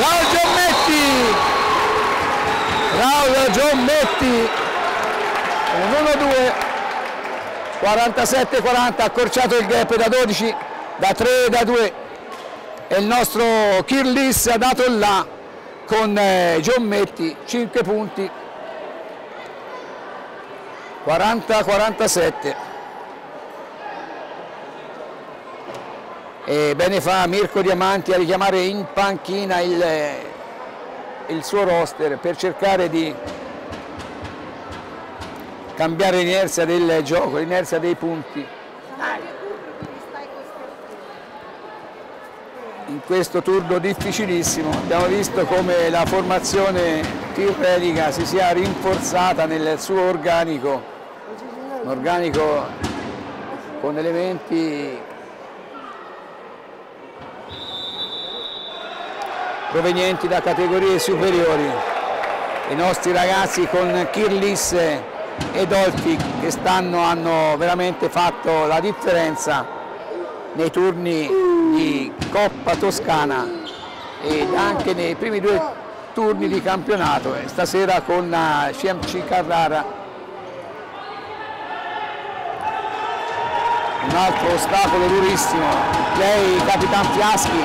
[SPEAKER 1] Raul Giommetti! Raul Giommetti! Un 1-2 47-40 accorciato il gap da 12 da 3 da 2 e il nostro Kirlis ha dato là con eh, Giommetti 5 punti. 40-47 e bene fa Mirko Diamanti a richiamare in panchina il, il suo roster per cercare di cambiare l'inerzia del gioco, l'inerzia dei punti. In questo turno difficilissimo. Abbiamo visto come la formazione tirrenica si sia rinforzata nel suo organico, un organico con elementi provenienti da categorie superiori. I nostri ragazzi con Kirlis e Dolfi che stanno, hanno veramente fatto la differenza nei turni di Coppa Toscana e anche nei primi due turni di campionato. Stasera con CMC Carrara. Un altro ostacolo durissimo. Lei Capitan Fiaschi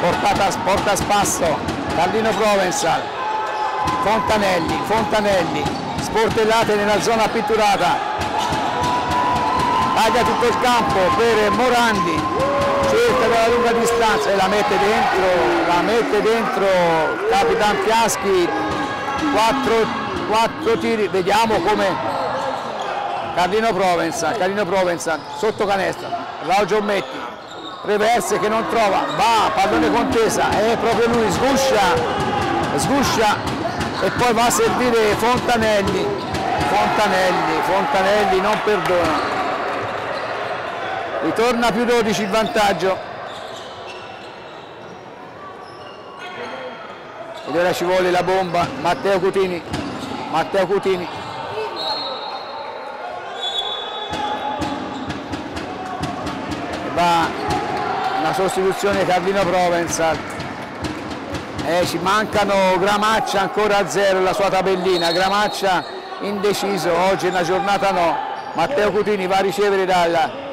[SPEAKER 1] portata, porta a spasso. Carlino Provenzal Fontanelli, Fontanelli sportellate nella zona pitturata taglia tutto il campo per Morandi. Cerca dalla lunga distanza e la mette dentro la mette dentro Capitan Fiaschi. 4, 4 tiri vediamo come. Carlino Provenza Carlino Provenza sotto canestro. Raul Giommetti reverse che non trova. Va pallone contesa è proprio lui sguscia sguscia. E poi va a servire Fontanelli. Fontanelli, Fontanelli non perdona ritorna più 12 il vantaggio. Ed ora ci vuole la bomba. Matteo Cutini. Matteo Cutini. Va una sostituzione Carlino Provenzal eh, ci mancano Gramaccia ancora a zero la sua tabellina, Gramaccia indeciso, oggi è una giornata no, Matteo Cutini va a ricevere dal,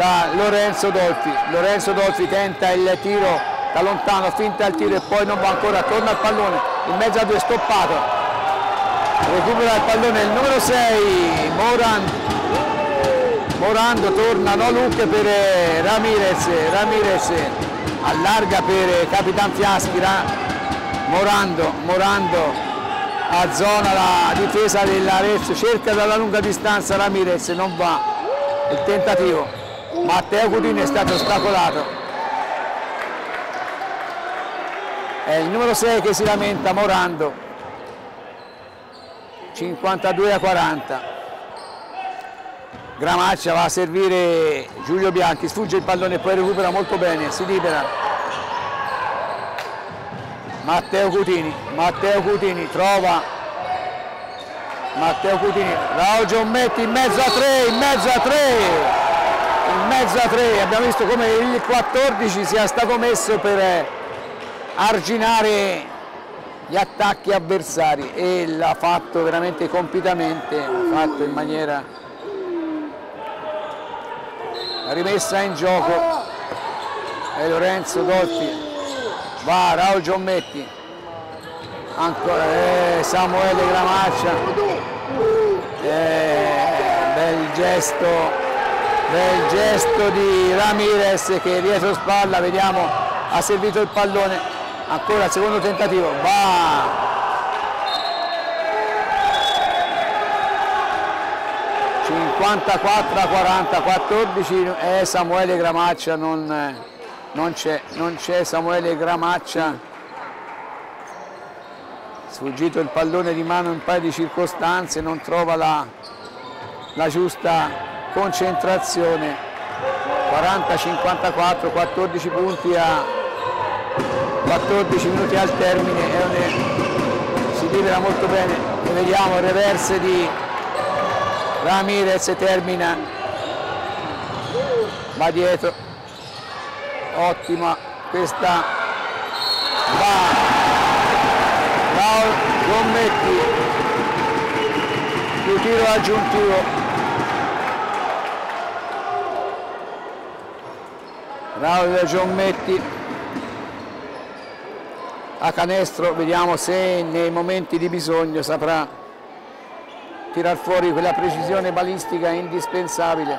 [SPEAKER 1] da Lorenzo Dolfi, Lorenzo Dolfi tenta il tiro da lontano, finta il tiro e poi non va ancora, torna al pallone, in mezzo a due stoppato, recupera il pallone il numero 6, Morando, Morando torna, no look per Ramirez, Ramirez allarga per Capitan Fiaschi, Morando, Morando a zona la difesa dell'Arezzo, cerca dalla lunga distanza Ramirez, non va. Il tentativo, Matteo Cudini è stato ostacolato. È il numero 6 che si lamenta, Morando, 52 a 40. Gramaccia va a servire Giulio Bianchi, sfugge il pallone e poi recupera molto bene, si libera Matteo Cutini, Matteo Cutini trova Matteo Cutini, Raul Giommetti in mezzo a tre, in mezzo a tre, in mezzo a tre, abbiamo visto come il 14 sia stato messo per arginare gli attacchi avversari e l'ha fatto veramente compitamente, l'ha fatto in maniera rimessa in gioco. E Lorenzo Dolfi va Raul Giommetti ancora eh, Samuele Gramaccia. Eh, bel gesto bel gesto di Ramirez che dietro spalla vediamo ha servito il pallone ancora il secondo tentativo va! 54 a 40 14 e Samuele Gramaccia non non c'è Samuele Gramaccia. Sfuggito il pallone di mano in un paio di circostanze non trova la, la giusta concentrazione. 40-54 14 punti a 14 minuti al termine. Si libera molto bene. E vediamo il reverse di Ramirez termina. Va dietro. Ottima questa. Va. Raul Gommetti. Più tiro aggiuntivo Raul Giommetti. A canestro vediamo se nei momenti di bisogno saprà tirar fuori quella precisione balistica indispensabile.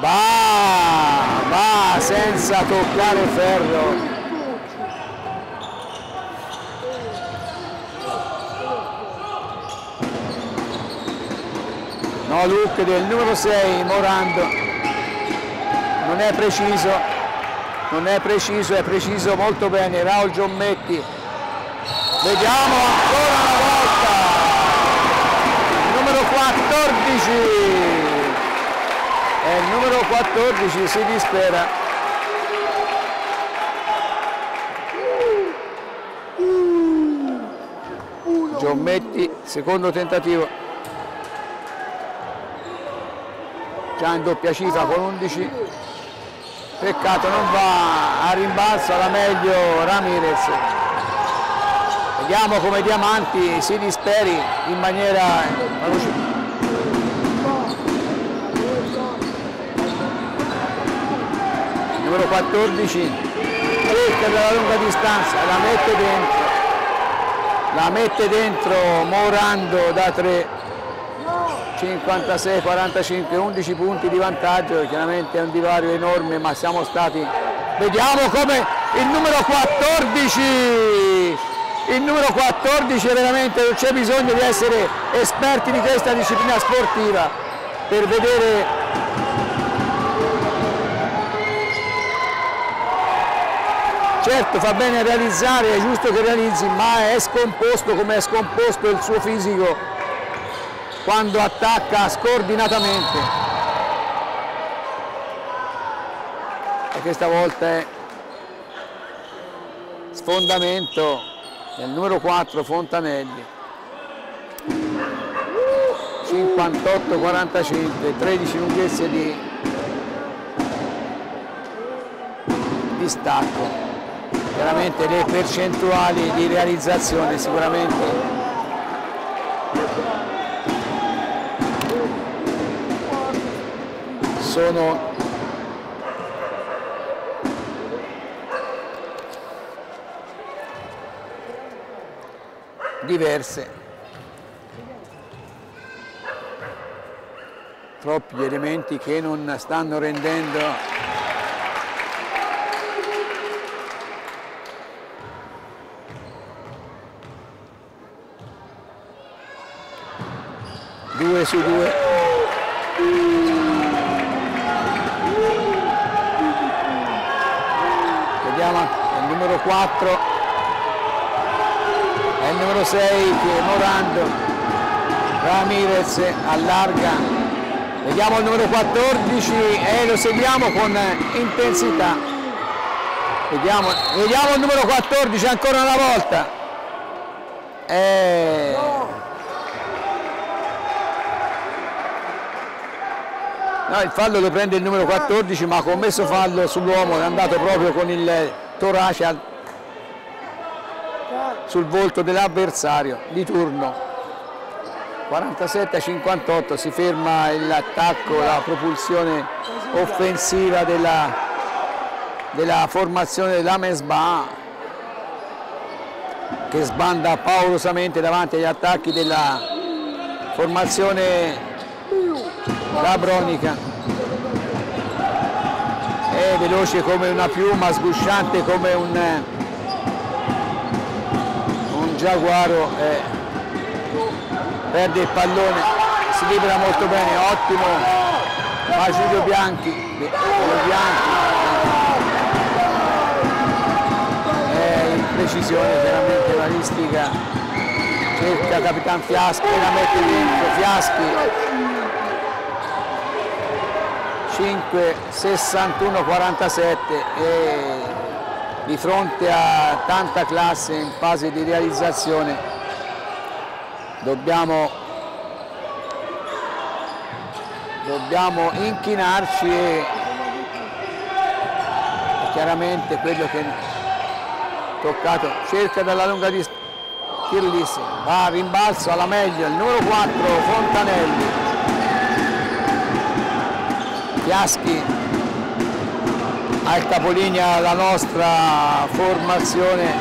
[SPEAKER 1] Va va senza toccare ferro no look del numero 6 Morando non è preciso non è preciso è preciso molto bene Raul Giommetti. Vediamo ancora una volta. Il numero 14 e il numero 14 si dispera. Giommetti secondo tentativo già in doppia cifra con 11 peccato non va a rimbalzo alla meglio Ramirez. Vediamo come Diamanti si disperi in maniera numero 14 cerca dalla lunga distanza la mette dentro. La mette dentro Morando da 3 56 45 11 punti di vantaggio. Chiaramente è un divario enorme ma siamo stati vediamo come il numero 14 il numero 14 veramente non c'è bisogno di essere esperti di questa disciplina sportiva per vedere certo fa bene realizzare è giusto che realizzi ma è scomposto come è scomposto il suo fisico quando attacca scordinatamente. E questa volta è sfondamento del numero 4 Fontanelli. 58-45 13 lunghezze di distacco. Chiaramente le percentuali di realizzazione sicuramente sono diverse. Troppi elementi che non stanno rendendo due su due numero 4 e il numero 6 che è Morando Ramirez allarga. Vediamo il numero 14 e lo seguiamo con intensità. Vediamo, vediamo il numero 14 ancora una volta. E... No, il fallo lo prende il numero 14 ma ha commesso fallo sull'uomo è andato proprio con il torace sul volto dell'avversario di turno. 47-58 si ferma l'attacco, la propulsione offensiva della, della formazione dell'Amesba che sbanda paurosamente davanti agli attacchi della formazione Labronica è veloce come una piuma, sgusciante come un, un giaguaro, eh, perde il pallone, si libera molto bene, ottimo, fa Giulio Bianchi, Bianchi, è in precisione veramente balistica, cerca Capitan Fiaschi, la mette dentro, Fiaschi 5 61 47 e di fronte a tanta classe in fase di realizzazione dobbiamo, dobbiamo inchinarci e chiaramente quello che toccato cerca dalla lunga distanza Kirlis va a rimbalzo alla meglio il numero 4 Fontanelli Fiaschi. Al capolinea la nostra formazione.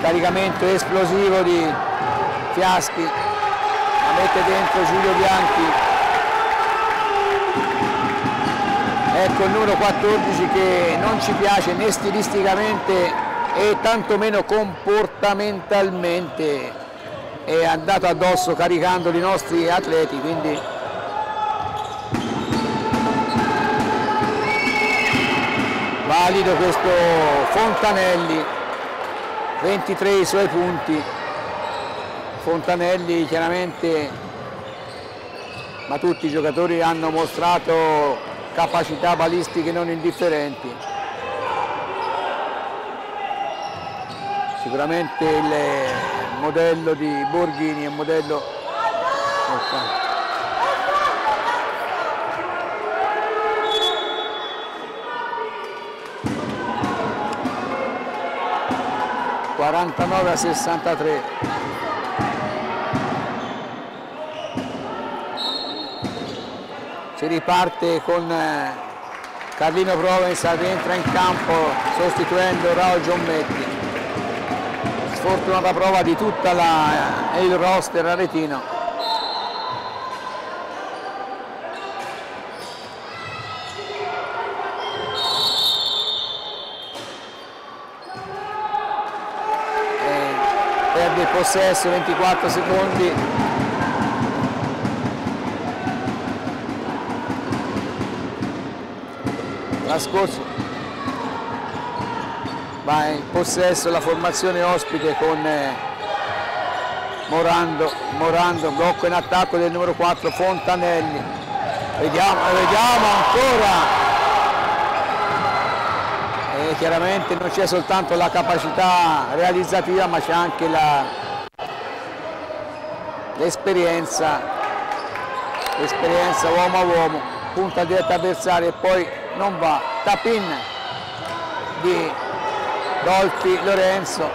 [SPEAKER 1] Caricamento esplosivo di Fiaschi. La mette dentro Giulio Bianchi. Ecco il numero 14 che non ci piace né stilisticamente e tantomeno comportamentalmente. È andato addosso caricando i nostri atleti quindi valido questo Fontanelli 23 i suoi punti Fontanelli chiaramente ma tutti i giocatori hanno mostrato capacità balistiche non indifferenti sicuramente il modello di Borghini è un modello okay. 49 a 63 si riparte con eh, Carlino Provenza che entra in campo sostituendo Raul Giommetti sfortunata prova di tutta la, eh, il roster aretino perde il possesso 24 secondi. La scorsa va in possesso la formazione ospite con eh, Morando, Morando, blocco in attacco del numero 4 Fontanelli. Vediamo, vediamo ancora. E chiaramente non c'è soltanto la capacità realizzativa ma c'è anche l'esperienza l'esperienza uomo a uomo punta diretta avversaria e poi non va. Tapin di Dolfi Lorenzo.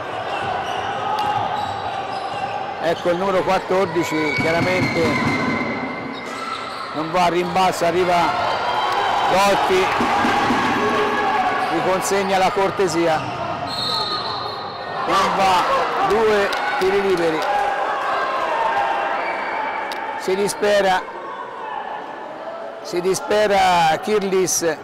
[SPEAKER 1] Ecco il numero 14 chiaramente non va a rimbalzo arriva Dolfi consegna la cortesia. Non va due tiri liberi si dispera. Si dispera Kirlis.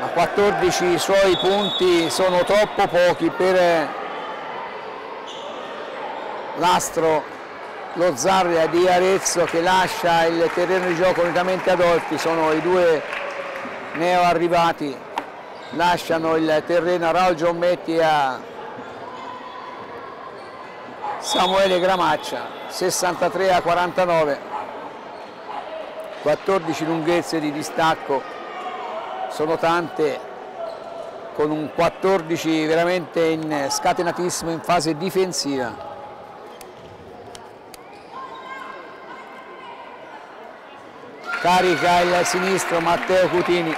[SPEAKER 1] Ma 14 suoi punti sono troppo pochi per l'astro lo Zarria di Arezzo che lascia il terreno di gioco unicamente ad Olfi. Sono i due neo arrivati lasciano il terreno a Raul Giommetti a Samuele Gramaccia 63 a 49 14 lunghezze di distacco. Sono tante con un 14 veramente in scatenatissimo in fase difensiva. Carica il sinistro Matteo Cutini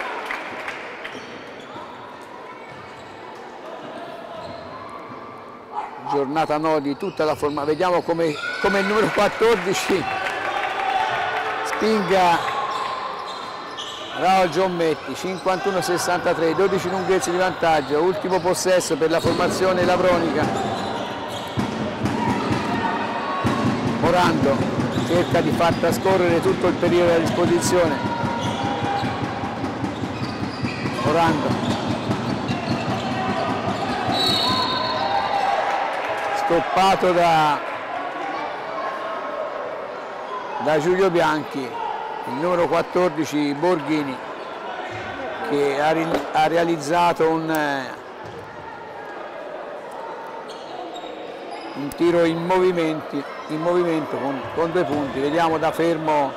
[SPEAKER 1] giornata no di tutta la forma. Vediamo come, come il numero 14 spinga Raul Giommetti 51-63 12 lunghezze di vantaggio ultimo possesso per la formazione Lavronica. Morando cerca di far trascorrere tutto il periodo a disposizione. Orando stoppato da, da Giulio Bianchi il numero 14 Borghini che ha, ha realizzato un, un tiro in movimenti in movimento con, con due punti, vediamo da fermo.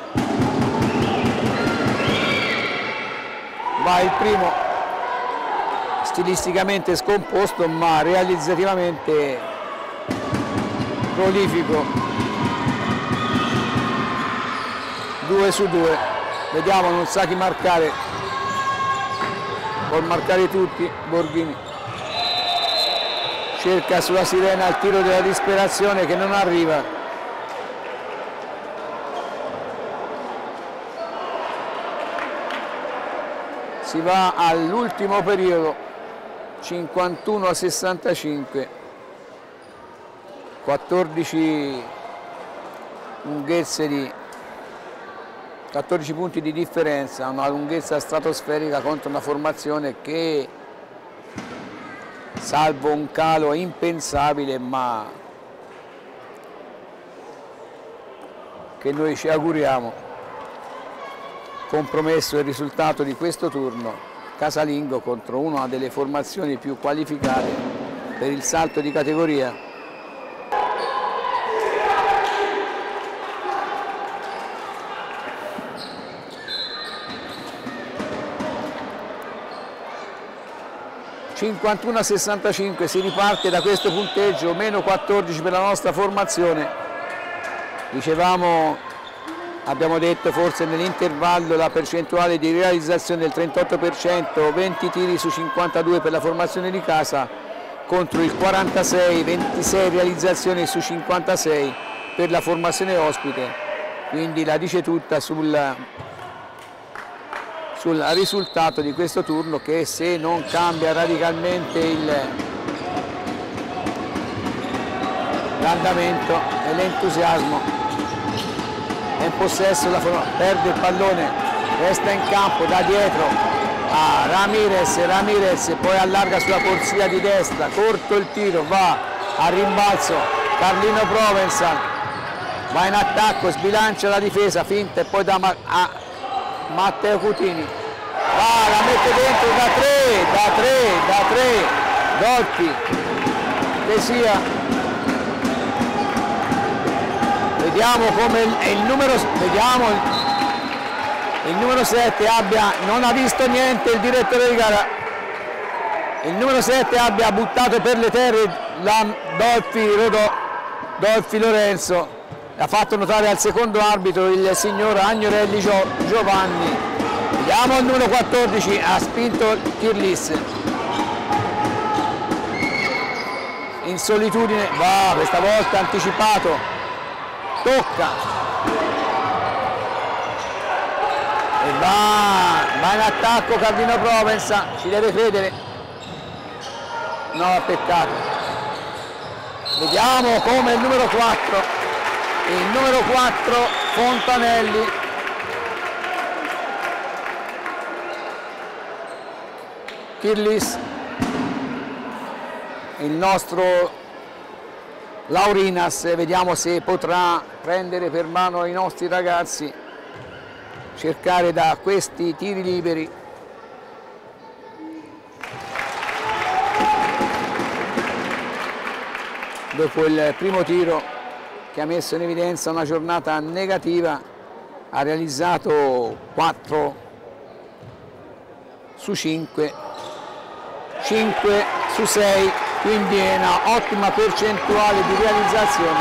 [SPEAKER 1] Va il primo stilisticamente scomposto ma realizzativamente prolifico. 2 su 2 vediamo non sa chi marcare. Vuol marcare tutti Borghini. Cerca sulla sirena il tiro della disperazione che non arriva. Si va all'ultimo periodo 51 a 65 14 lunghezze di 14 punti di differenza, una lunghezza stratosferica contro una formazione che, salvo un calo impensabile, ma che noi ci auguriamo, compromesso il risultato di questo turno, casalingo contro una delle formazioni più qualificate per il salto di categoria. 51 a 65 si riparte da questo punteggio, meno 14 per la nostra formazione. Dicevamo, abbiamo detto forse nell'intervallo la percentuale di realizzazione del 38%, 20 tiri su 52 per la formazione di casa contro il 46, 26 realizzazioni su 56 per la formazione ospite, quindi la dice tutta sul sul risultato di questo turno che se non cambia radicalmente l'andamento e l'entusiasmo è in possesso, la, perde il pallone, resta in campo da dietro a Ramirez, Ramirez poi allarga sulla corsia di destra, corto il tiro, va a rimbalzo, Carlino Provenzal va in attacco, sbilancia la difesa, finta e poi da a Matteo Cutini. Va, la mette dentro da 3 da 3 da 3 Dotti che sia. Vediamo come il, il numero vediamo il numero 7 abbia non ha visto niente il direttore di gara. Il numero 7 abbia buttato per le terre la Dolfi, Rodò, Dolfi Lorenzo ha fatto notare al secondo arbitro il signor Agnorelli Giovanni. Vediamo il numero 14, ha spinto Kirlis. In solitudine, va, questa volta anticipato, tocca. E va, va in attacco Cardino Provenza, ci deve credere. No, peccato. Vediamo come il numero 4 il numero 4 Fontanelli. Kirlis. Il nostro Laurinas vediamo se potrà prendere per mano i nostri ragazzi cercare da questi tiri liberi. Dopo il primo tiro che ha messo in evidenza una giornata negativa, ha realizzato 4 su 5, 5 su 6, quindi è una ottima percentuale di realizzazione.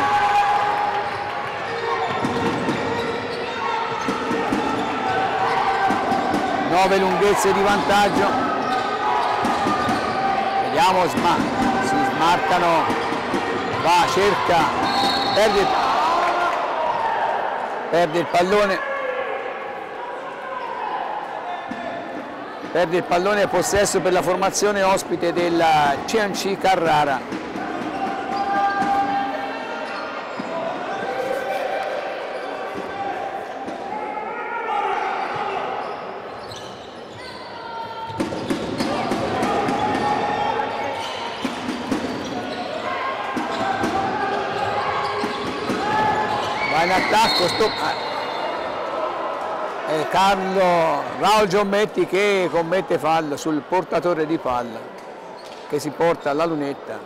[SPEAKER 1] Nove lunghezze di vantaggio. Vediamo, si smarcano, va, cerca perde, perde il pallone. Perde il pallone possesso per la formazione ospite della CNC Carrara in attacco stop... è Carlo Raul Giommetti che commette fallo sul portatore di palla che si porta alla lunetta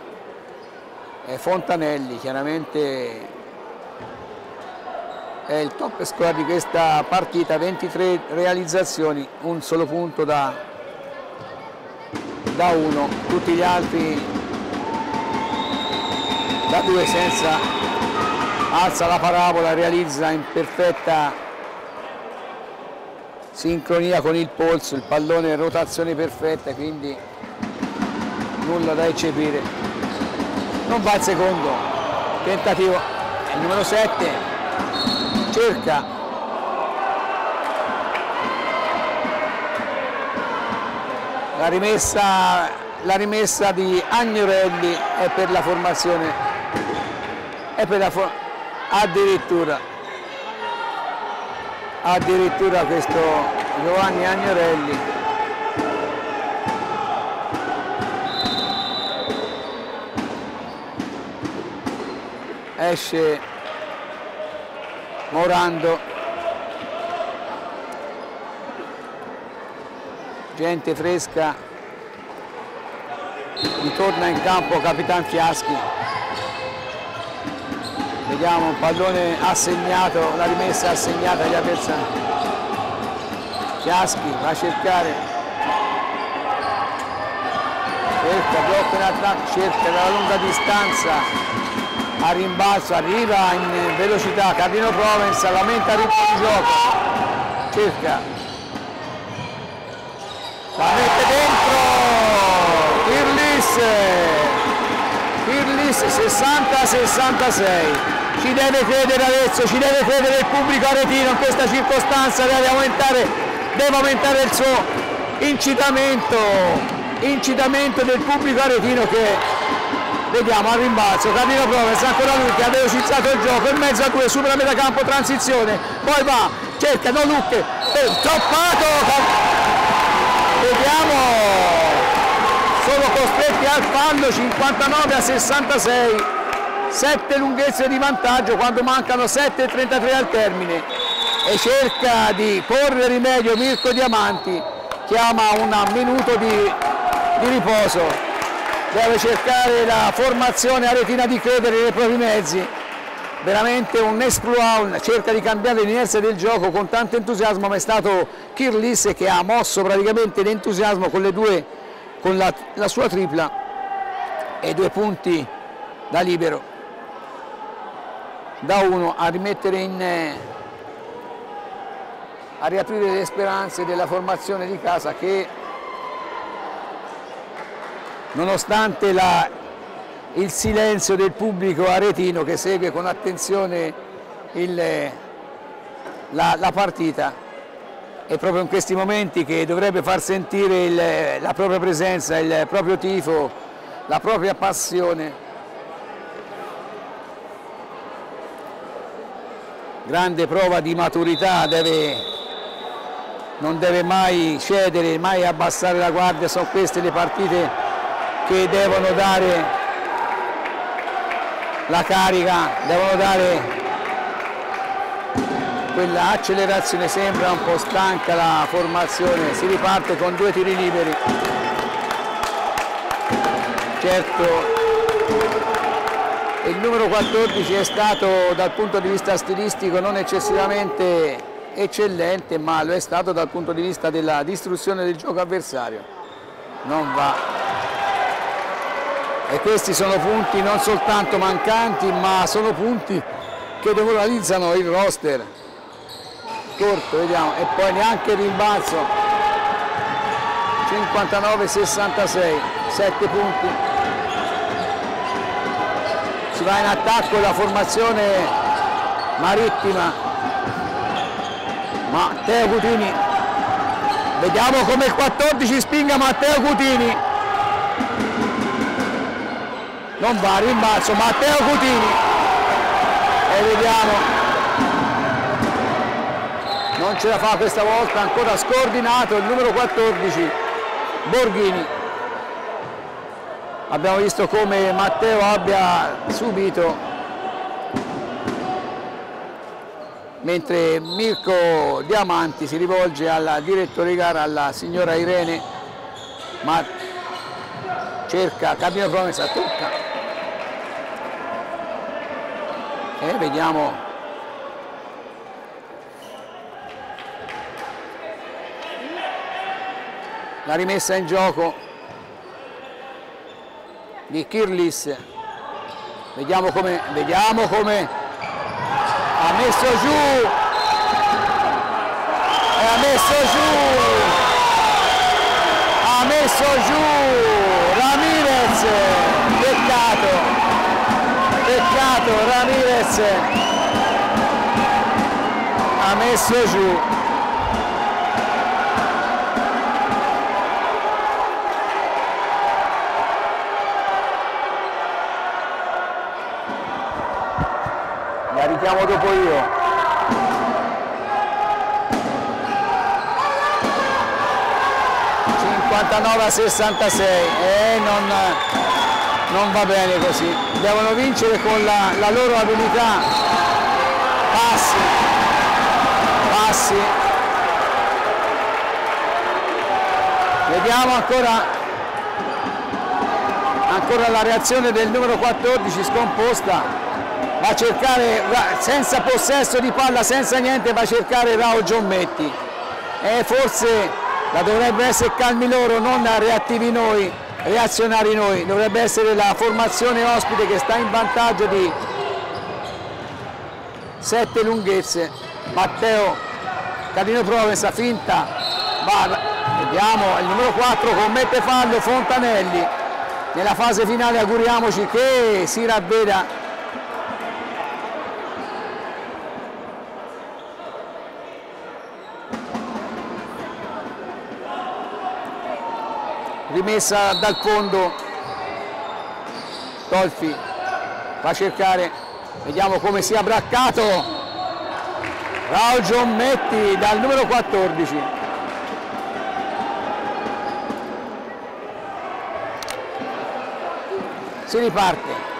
[SPEAKER 1] e Fontanelli chiaramente è il top score di questa partita 23 realizzazioni un solo punto da, da uno. Tutti gli altri da due senza alza la parabola, realizza in perfetta sincronia con il polso, il pallone in rotazione perfetta, quindi nulla da eccepire. Non va il secondo, tentativo, il numero 7, cerca. La rimessa, la rimessa di Agnorelli è per la formazione, è per la formazione addirittura addirittura questo Giovanni Agnorelli esce Morando. Gente fresca. Ritorna in campo Capitan Fiaschi vediamo un pallone assegnato la rimessa assegnata agli avversari Fiaschi va a cercare. Cerca blocco in attacco cerca dalla lunga distanza. A rimbalzo, arriva in velocità, Cardino Provence, lamenta il ritmo di gioco, cerca, la mette dentro, Pirlis, Pirlis 60-66, ci deve credere adesso, ci deve credere il pubblico aretino in questa circostanza, deve aumentare, deve aumentare il suo incitamento, incitamento del pubblico aretino che vediamo al rimbalzo, Cardino Proves, ancora lui che ha velocizzato il gioco, in mezzo a due, supera metà campo, transizione, poi va, cerca, no Lucche, troppato, vediamo, costretti al fallo, 59 a 66, 7 lunghezze di vantaggio quando mancano 7,33 al termine. E cerca di porre rimedio Mirko Diamanti, chiama un minuto di, di riposo. Deve cercare la formazione aretina di credere nei propri mezzi. Veramente un exploit, cerca di cambiare l'inerzia del gioco con tanto entusiasmo ma è stato Kirlis che ha mosso praticamente l'entusiasmo con, con la, la sua tripla e due punti da libero. Da uno a rimettere in a riaprire le speranze della formazione di casa che nonostante la, il silenzio del pubblico aretino che segue con attenzione il, la, la, partita è proprio in questi momenti che dovrebbe far sentire il, la propria presenza, il proprio tifo, la propria passione. Grande prova di maturità, deve, non deve mai cedere, mai abbassare la guardia, sono queste le partite che devono dare la carica, devono dare quella accelerazione, sembra un po' stanca la formazione, si riparte con due tiri liberi. Certo il numero 14 è stato dal punto di vista stilistico non eccessivamente eccellente ma lo è stato dal punto di vista della distruzione del gioco avversario. Non va e questi sono punti non soltanto mancanti ma sono punti che demoralizzano il roster corto vediamo e poi neanche rimbalzo. 59-66 7 punti. Si va in attacco la formazione marittima. Matteo Cutini. Vediamo come il 14 spinga Matteo Cutini. Non va, rimbalzo, Matteo Cutini. E vediamo non ce la fa questa volta, ancora scordinato il numero 14 Borghini. Abbiamo visto come Matteo abbia subito mentre Mirko Diamanti si rivolge al direttore di gara, alla signora Irene ma cerca Camino Promessa, tocca. E vediamo la rimessa in gioco di Kirlis. Vediamo come vediamo come ha messo giù. E ha messo giù. Ha messo giù Ramirez. Peccato. Peccato Ramirez. Ha messo giù andiamo dopo io. a 66 e eh, non, non, va bene così. Devono vincere con la, la loro abilità. Passi. Passi. Vediamo ancora ancora la reazione del numero 14 scomposta va a cercare senza possesso di palla senza niente va a cercare Rao Giommetti e forse la dovrebbe essere calmi loro, non reattivi noi, reazionari noi, dovrebbe essere la formazione ospite che sta in vantaggio di sette lunghezze. Matteo Cadino Provenza finta, va, vediamo il numero 4 commette fallo Fontanelli. Nella fase finale auguriamoci che si ravveda rimessa dal fondo. Tolfi va a cercare vediamo come si è braccato. Raul Giommetti dal numero 14 si riparte.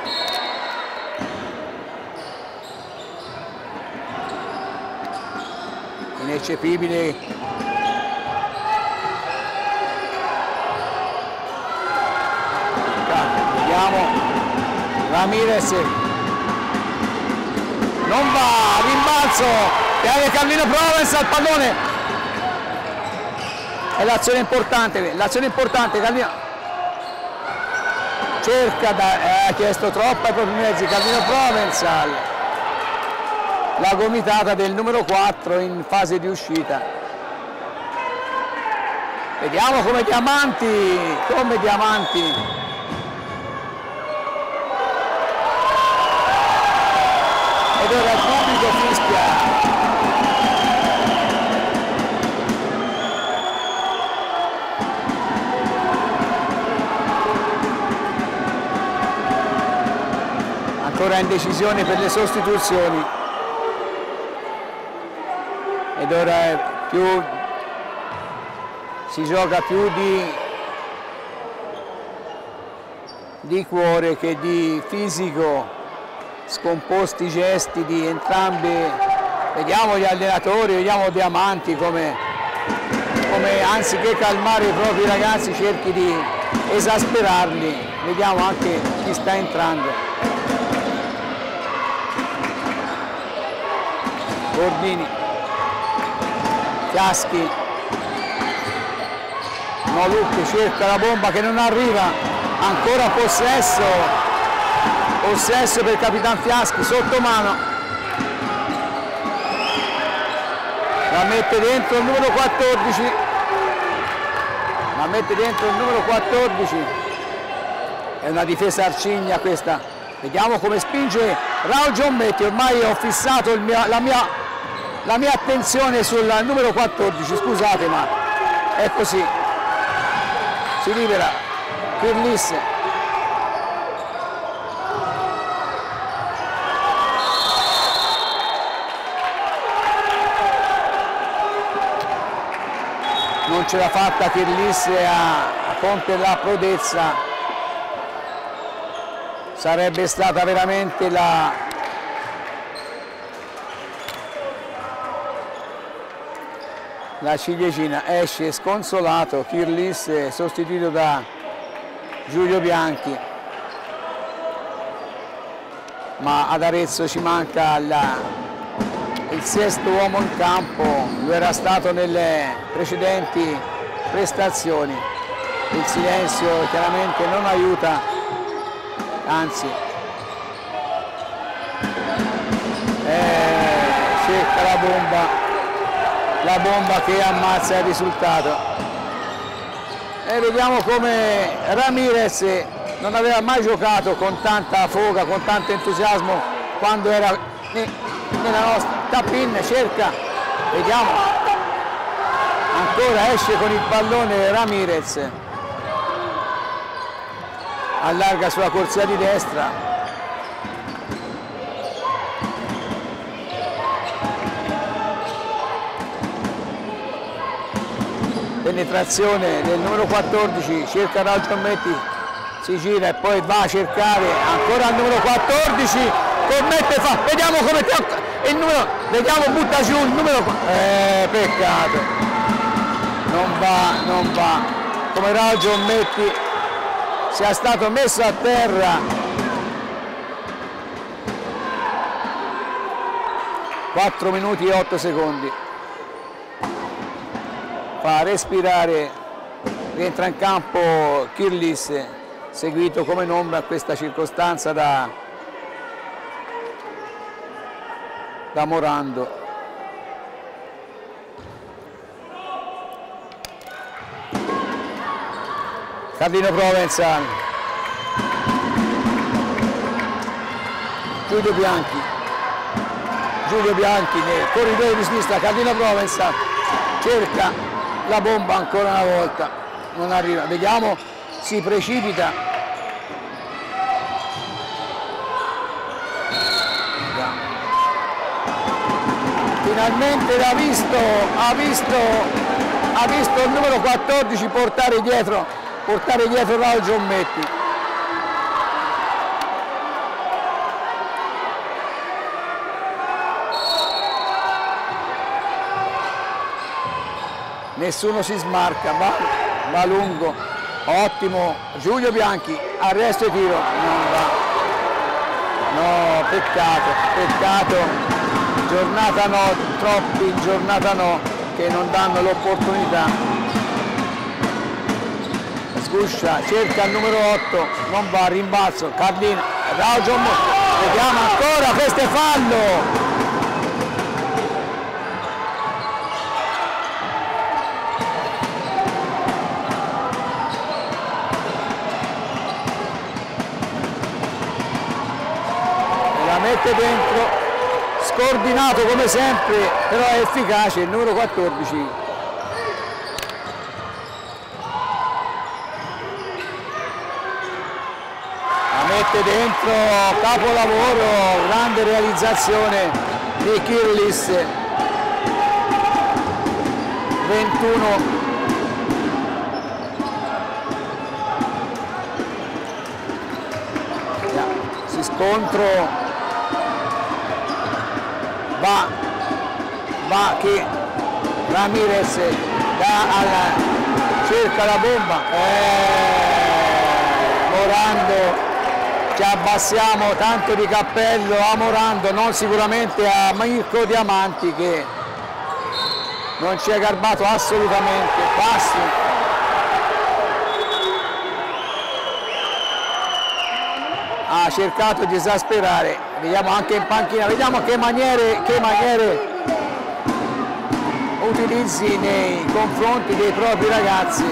[SPEAKER 1] Ineccepibile Ramirez. Non va, rimbalzo. E Carlino Provence al pallone. È l'azione importante l'azione importante Carlino. Cerca da, eh, ha chiesto troppo ai propri mezzi Carlino Provenzal la gomitata del numero 4 in fase di uscita. Vediamo come diamanti come diamanti ancora indecisione per le sostituzioni. Ed ora più si gioca più di, di cuore che di fisico. Scomposti gesti di entrambi, vediamo gli allenatori, vediamo Diamanti come, come anziché calmare i propri ragazzi cerchi di esasperarli, vediamo anche chi sta entrando. Bordini, Fiaschi, no Lucchi cerca la bomba che non arriva, ancora possesso. Possesso per Capitan Fiaschi sotto mano. La mette dentro il numero 14 la mette dentro il numero 14 è una difesa arcigna questa. Vediamo come spinge Raul Giommetti ormai ho fissato mio, la, mia, la mia attenzione sul numero 14 scusate ma è così. Si libera. Pirlis non ce l'ha fatta Kirlis a, a la prodezza. Sarebbe stata veramente la, la ciliegina esce sconsolato Kirlis sostituito da Giulio Bianchi. Ma ad Arezzo ci manca la, il sesto uomo in campo, lo era stato nelle precedenti prestazioni. Il silenzio chiaramente non aiuta, anzi. Eh, cerca la bomba, la bomba che ammazza il risultato. E vediamo come Ramirez non aveva mai giocato con tanta foga, con tanto entusiasmo quando era nella nostra Tapin cerca, vediamo, ancora esce con il pallone Ramirez, allarga sulla corsia di destra, penetrazione del numero 14 cerca Raul Giammetti si gira e poi va a cercare ancora il numero 14 commette fa vediamo come il numero vediamo butta giù il numero eh, peccato. Non va non va. Come Raul Giammetti sia stato messo a terra. 4 minuti e 8 secondi fa respirare rientra in campo Kirlis seguito come nome a questa circostanza da, da Morando. Cardino Provenzano Giulio Bianchi. Giulio Bianchi nel corridoio di sinistra, Cardino Provenza cerca la bomba ancora una volta, non arriva, vediamo, si precipita. Finalmente l'ha visto, ha visto, ha visto il numero 14 portare dietro, portare dietro Raul Giommetti. Nessuno si smarca, va, va lungo, ottimo, Giulio Bianchi, arresto e tiro, non va. No, peccato, peccato, giornata no, troppi giornata no, che non danno l'opportunità. Sguscia, cerca il numero 8, non va, rimbalzo, Cardina, Raul vediamo ancora, questo è fallo, mette dentro, scordinato come sempre, però è efficace, il numero 14. La mette dentro, capolavoro, grande realizzazione di Kirlis. 21 si scontro va, va che Ramirez dà alla, cerca la bomba, eh, Morando ci abbassiamo tanto di cappello a Morando, non sicuramente a Mirko Diamanti che non ci è garbato assolutamente, passi ha cercato di esasperare, vediamo anche in panchina, vediamo che maniere, che maniere utilizzi nei confronti dei propri ragazzi.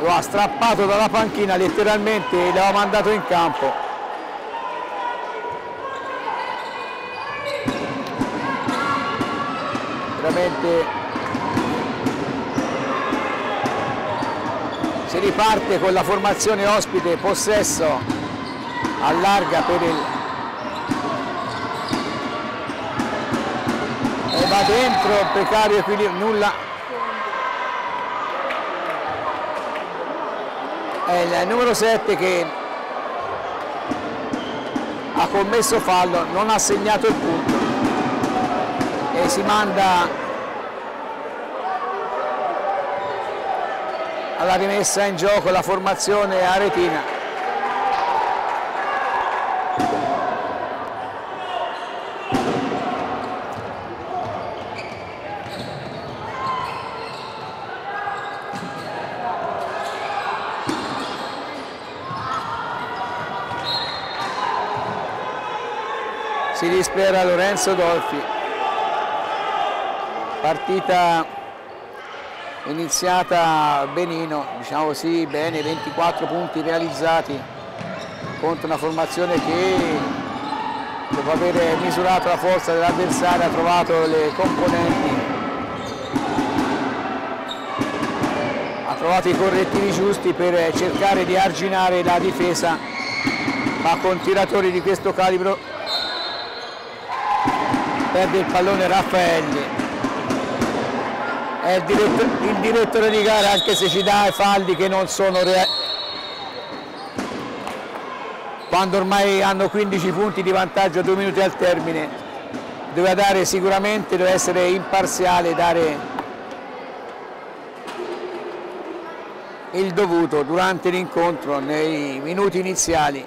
[SPEAKER 1] Lo ha strappato dalla panchina letteralmente e l'ha mandato in campo. Veramente si riparte con la formazione ospite possesso allarga per il e va dentro precario equilibrio nulla. È il numero 7 che ha commesso fallo non ha segnato il punto. E si manda alla rimessa in gioco la formazione aretina. Si dispera Lorenzo Dolfi. Partita iniziata benino, diciamo così, bene, 24 punti realizzati contro una formazione che dopo aver misurato la forza dell'avversario ha trovato le componenti, ha trovato i correttivi giusti per cercare di arginare la difesa, ma con tiratori di questo calibro perde il pallone Raffaelli è il, direttore, il direttore di gara anche se ci dà i falli che non sono quando ormai hanno 15 punti di vantaggio due minuti al termine doveva dare sicuramente deve essere imparziale dare il dovuto durante l'incontro nei minuti iniziali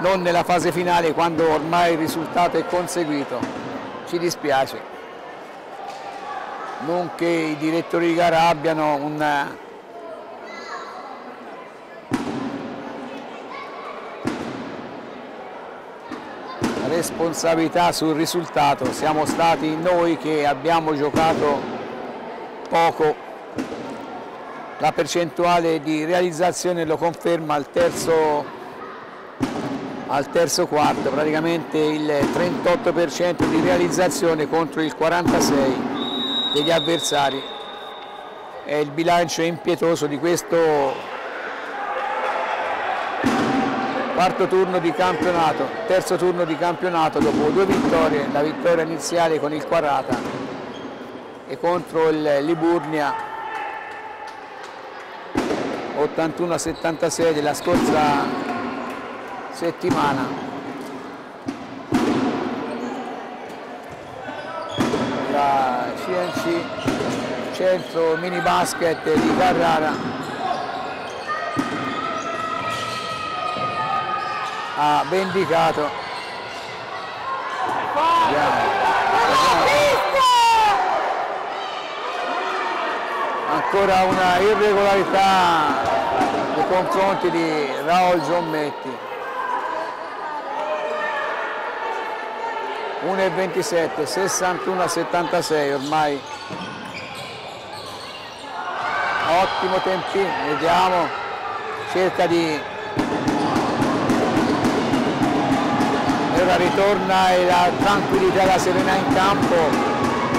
[SPEAKER 1] non nella fase finale quando ormai il risultato è conseguito. Ci dispiace non che i direttori di gara abbiano una responsabilità sul risultato, siamo stati noi che abbiamo giocato poco, la percentuale di realizzazione lo conferma al terzo, al terzo quarto, praticamente il 38% di realizzazione contro il 46% degli avversari. È il bilancio impietoso di questo quarto turno di campionato, terzo turno di campionato dopo due vittorie, la vittoria iniziale con il Quarata e contro il Liburnia 81 76 della scorsa settimana. La CNC Centro Mini Basket di Carrara. Ha vendicato. Ancora una irregolarità nei confronti di Raul Giommetti 1,27 61 a 76 ormai ottimo tempino vediamo cerca di ora ritorna la tranquillità e la serenità in campo,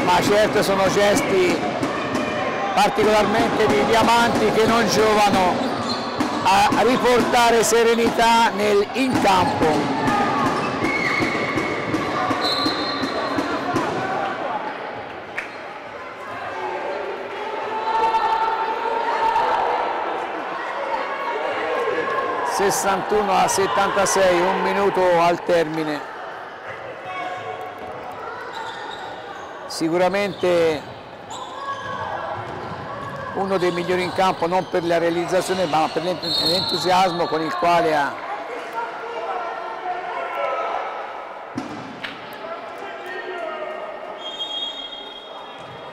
[SPEAKER 1] ma certo sono gesti particolarmente di diamanti che non giovano a riportare serenità nel, in campo. 61 a 76, un minuto al termine. Sicuramente uno dei migliori in campo non per la realizzazione ma per l'entusiasmo con il quale ha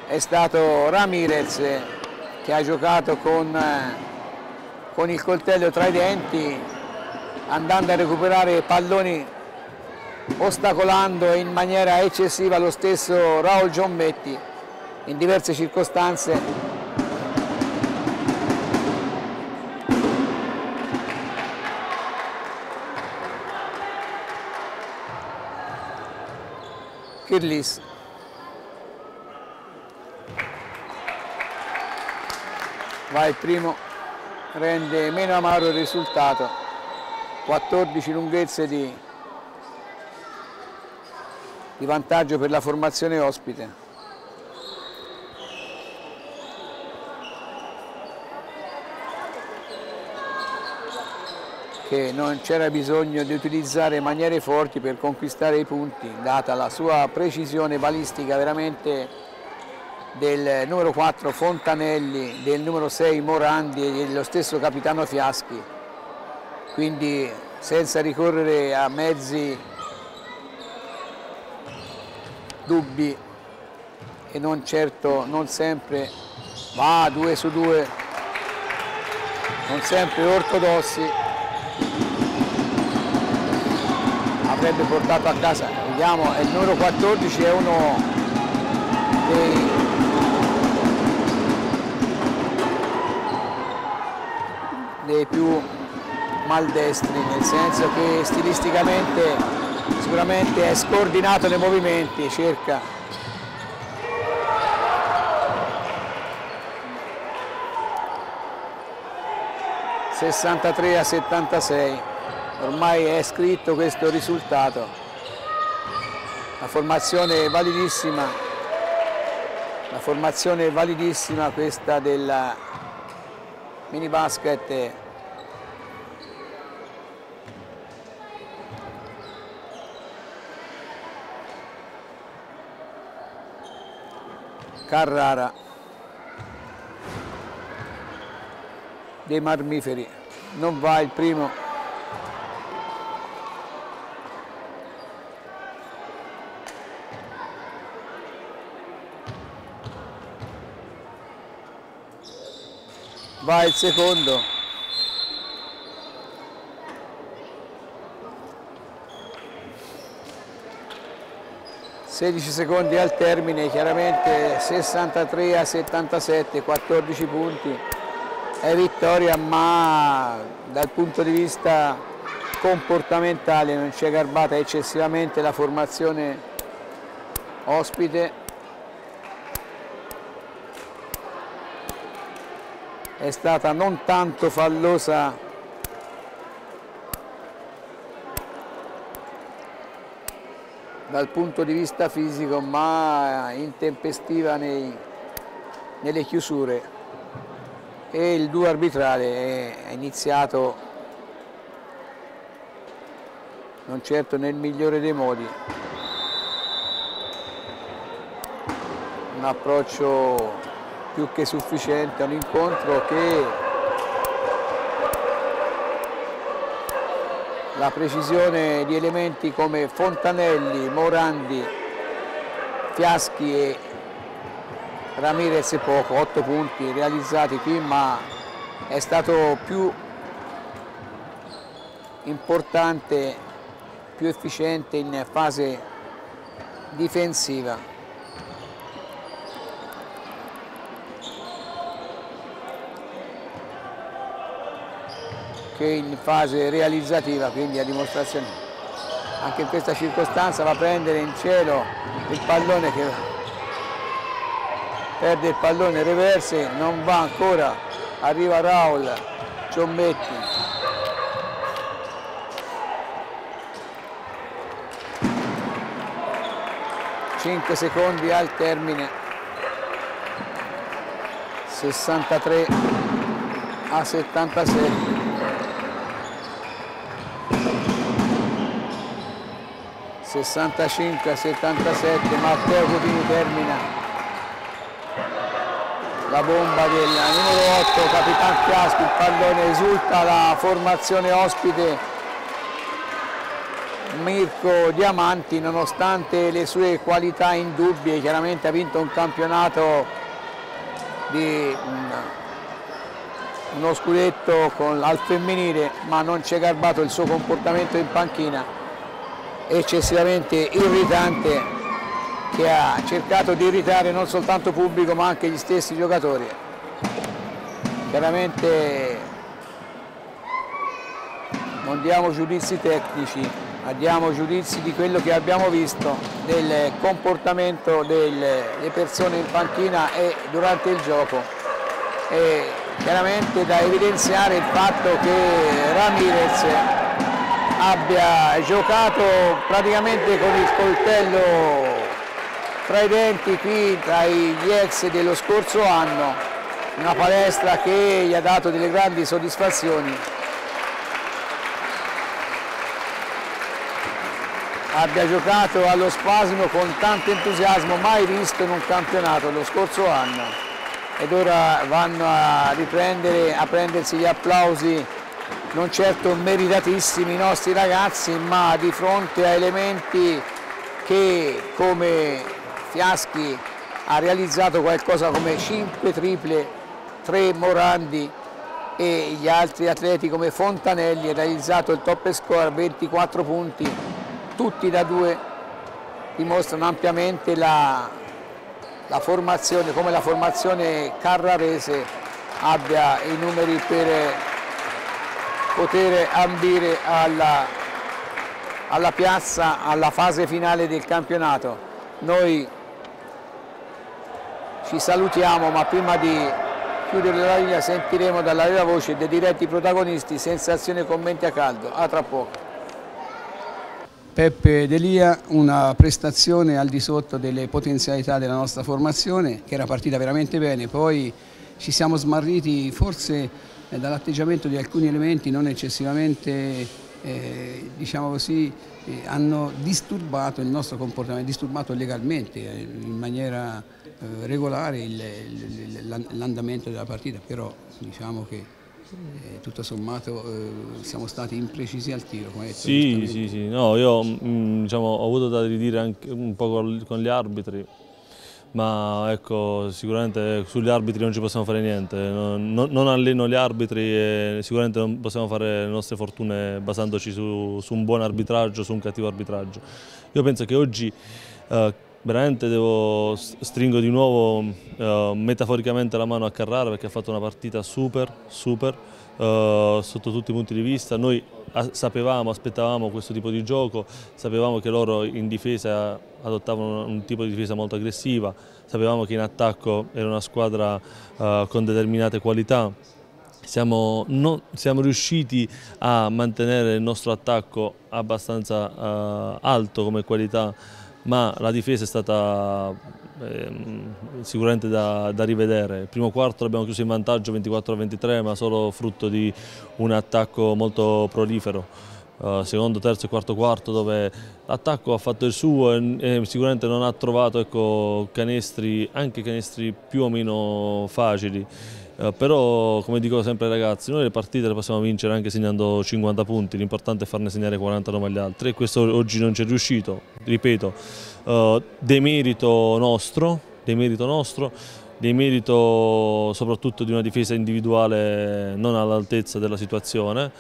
[SPEAKER 1] è stato Ramirez che ha giocato con con il coltello tra i denti andando a recuperare palloni ostacolando in maniera eccessiva lo stesso Raul Giommetti in diverse circostanze. Kirlis. Va il primo rende meno amaro il risultato 14 lunghezze di, di vantaggio per la formazione ospite. Che non c'era bisogno di utilizzare maniere forti per conquistare i punti data la sua precisione balistica veramente del numero 4 Fontanelli, del numero 6 Morandi e dello stesso capitano Fiaschi, quindi senza ricorrere a mezzi dubbi e non certo, non sempre, ma due su due, non sempre ortodossi, avrebbe portato a casa, vediamo, il numero 14 è uno dei dei più maldestri, nel senso che stilisticamente sicuramente è scordinato nei movimenti, cerca. ...63 a 76... ...ormai è scritto questo risultato... la formazione validissima la formazione validissima questa del mini basket Carrara. Dei marmiferi. Non va il primo. Va il secondo sedici secondi al termine chiaramente 63 a 77 14 punti. È vittoria ma dal punto di vista comportamentale non ci è garbata eccessivamente la formazione ospite. È stata non tanto fallosa dal punto di vista fisico ma intempestiva nei, nelle chiusure. E il duo arbitrale è iniziato non certo nel migliore dei modi. Un approccio più che sufficiente, un incontro che la precisione di elementi come Fontanelli, Morandi, Fiaschi e Ramirez poco, 8 punti realizzati qui ma è stato più importante, più efficiente in fase difensiva. Che in fase realizzativa, quindi a dimostrazione. Anche in questa circostanza va a prendere in cielo il pallone che perde il pallone reverse, non va ancora, arriva Raul, Ciommetti. Cinque secondi al termine, 63 a 77. 65 a 77 Matteo Copini termina la bomba del numero 8 Capitan Fiasco il pallone esulta la formazione ospite Mirko Diamanti nonostante le sue qualità indubbie chiaramente ha vinto un campionato di uno scudetto con, al femminile ma non ci è garbato il suo comportamento in panchina eccessivamente irritante che ha cercato di irritare non soltanto pubblico ma anche gli stessi giocatori. Chiaramente non diamo giudizi tecnici, ma diamo giudizi di quello che abbiamo visto del comportamento delle persone in panchina e durante il gioco. E chiaramente da evidenziare il fatto che Ramirez abbia giocato praticamente con il coltello tra i denti qui tra gli ex dello scorso anno, una palestra che gli ha dato delle grandi soddisfazioni. Abbia giocato allo spasimo con tanto entusiasmo mai visto in un campionato lo scorso anno ed ora vanno a riprendere, a prendersi gli applausi non certo meritatissimi i nostri ragazzi, ma di fronte a elementi che come Fiaschi ha realizzato qualcosa come 5 triple, 3 Morandi e gli altri atleti come Fontanelli ha realizzato il top score 24 punti, tutti da due, dimostrano ampiamente la, la formazione, come la formazione carrarese abbia i numeri per poter ambire alla, alla piazza, alla fase finale del campionato. Noi ci salutiamo ma prima di chiudere la linea sentiremo dalla vera voce dei diretti protagonisti sensazione commenti a caldo. A tra poco. Peppe Delia, una prestazione al di sotto delle potenzialità della nostra formazione che era partita veramente bene, poi ci siamo smarriti forse dall'atteggiamento di alcuni elementi non eccessivamente eh, diciamo così, eh, hanno disturbato il nostro comportamento, disturbato legalmente eh, in maniera eh, regolare l'andamento della partita, però diciamo che eh, tutto sommato eh, siamo stati imprecisi al tiro. Come detto,
[SPEAKER 2] sì, sì, sì, no, io mh, mm, diciamo, ho avuto da ridire anche un po' con gli arbitri, ma ecco, sicuramente sugli arbitri non ci possiamo fare niente, non, non alleno gli arbitri e sicuramente non possiamo fare le nostre fortune basandoci su, su un buon arbitraggio, su un cattivo arbitraggio. Io penso che oggi eh, veramente devo, stringo di nuovo eh, metaforicamente la mano a Carrara perché ha fatto una partita super, super, eh, sotto tutti i punti di vista. Noi sapevamo, aspettavamo questo tipo di gioco, sapevamo che loro in difesa adottavano un tipo di difesa molto aggressiva, sapevamo che in attacco era una squadra uh, con determinate qualità. Siamo, non, siamo, riusciti a mantenere il nostro attacco abbastanza uh, alto come qualità, ma la difesa è stata sicuramente da, da, rivedere. Il primo quarto l'abbiamo chiuso in vantaggio 24-23, ma solo frutto di un attacco molto prolifero. Uh, secondo, terzo e quarto quarto dove l'attacco ha fatto il suo e, e sicuramente non ha trovato ecco, canestri, anche canestri più o meno facili. Uh, però come dico sempre ai ragazzi, noi le partite le possiamo vincere anche segnando 50 punti, l'importante è farne segnare 49 agli altri e questo oggi non ci è riuscito, ripeto, uh, demerito nostro, demerito nostro, demerito soprattutto di una difesa individuale non all'altezza della situazione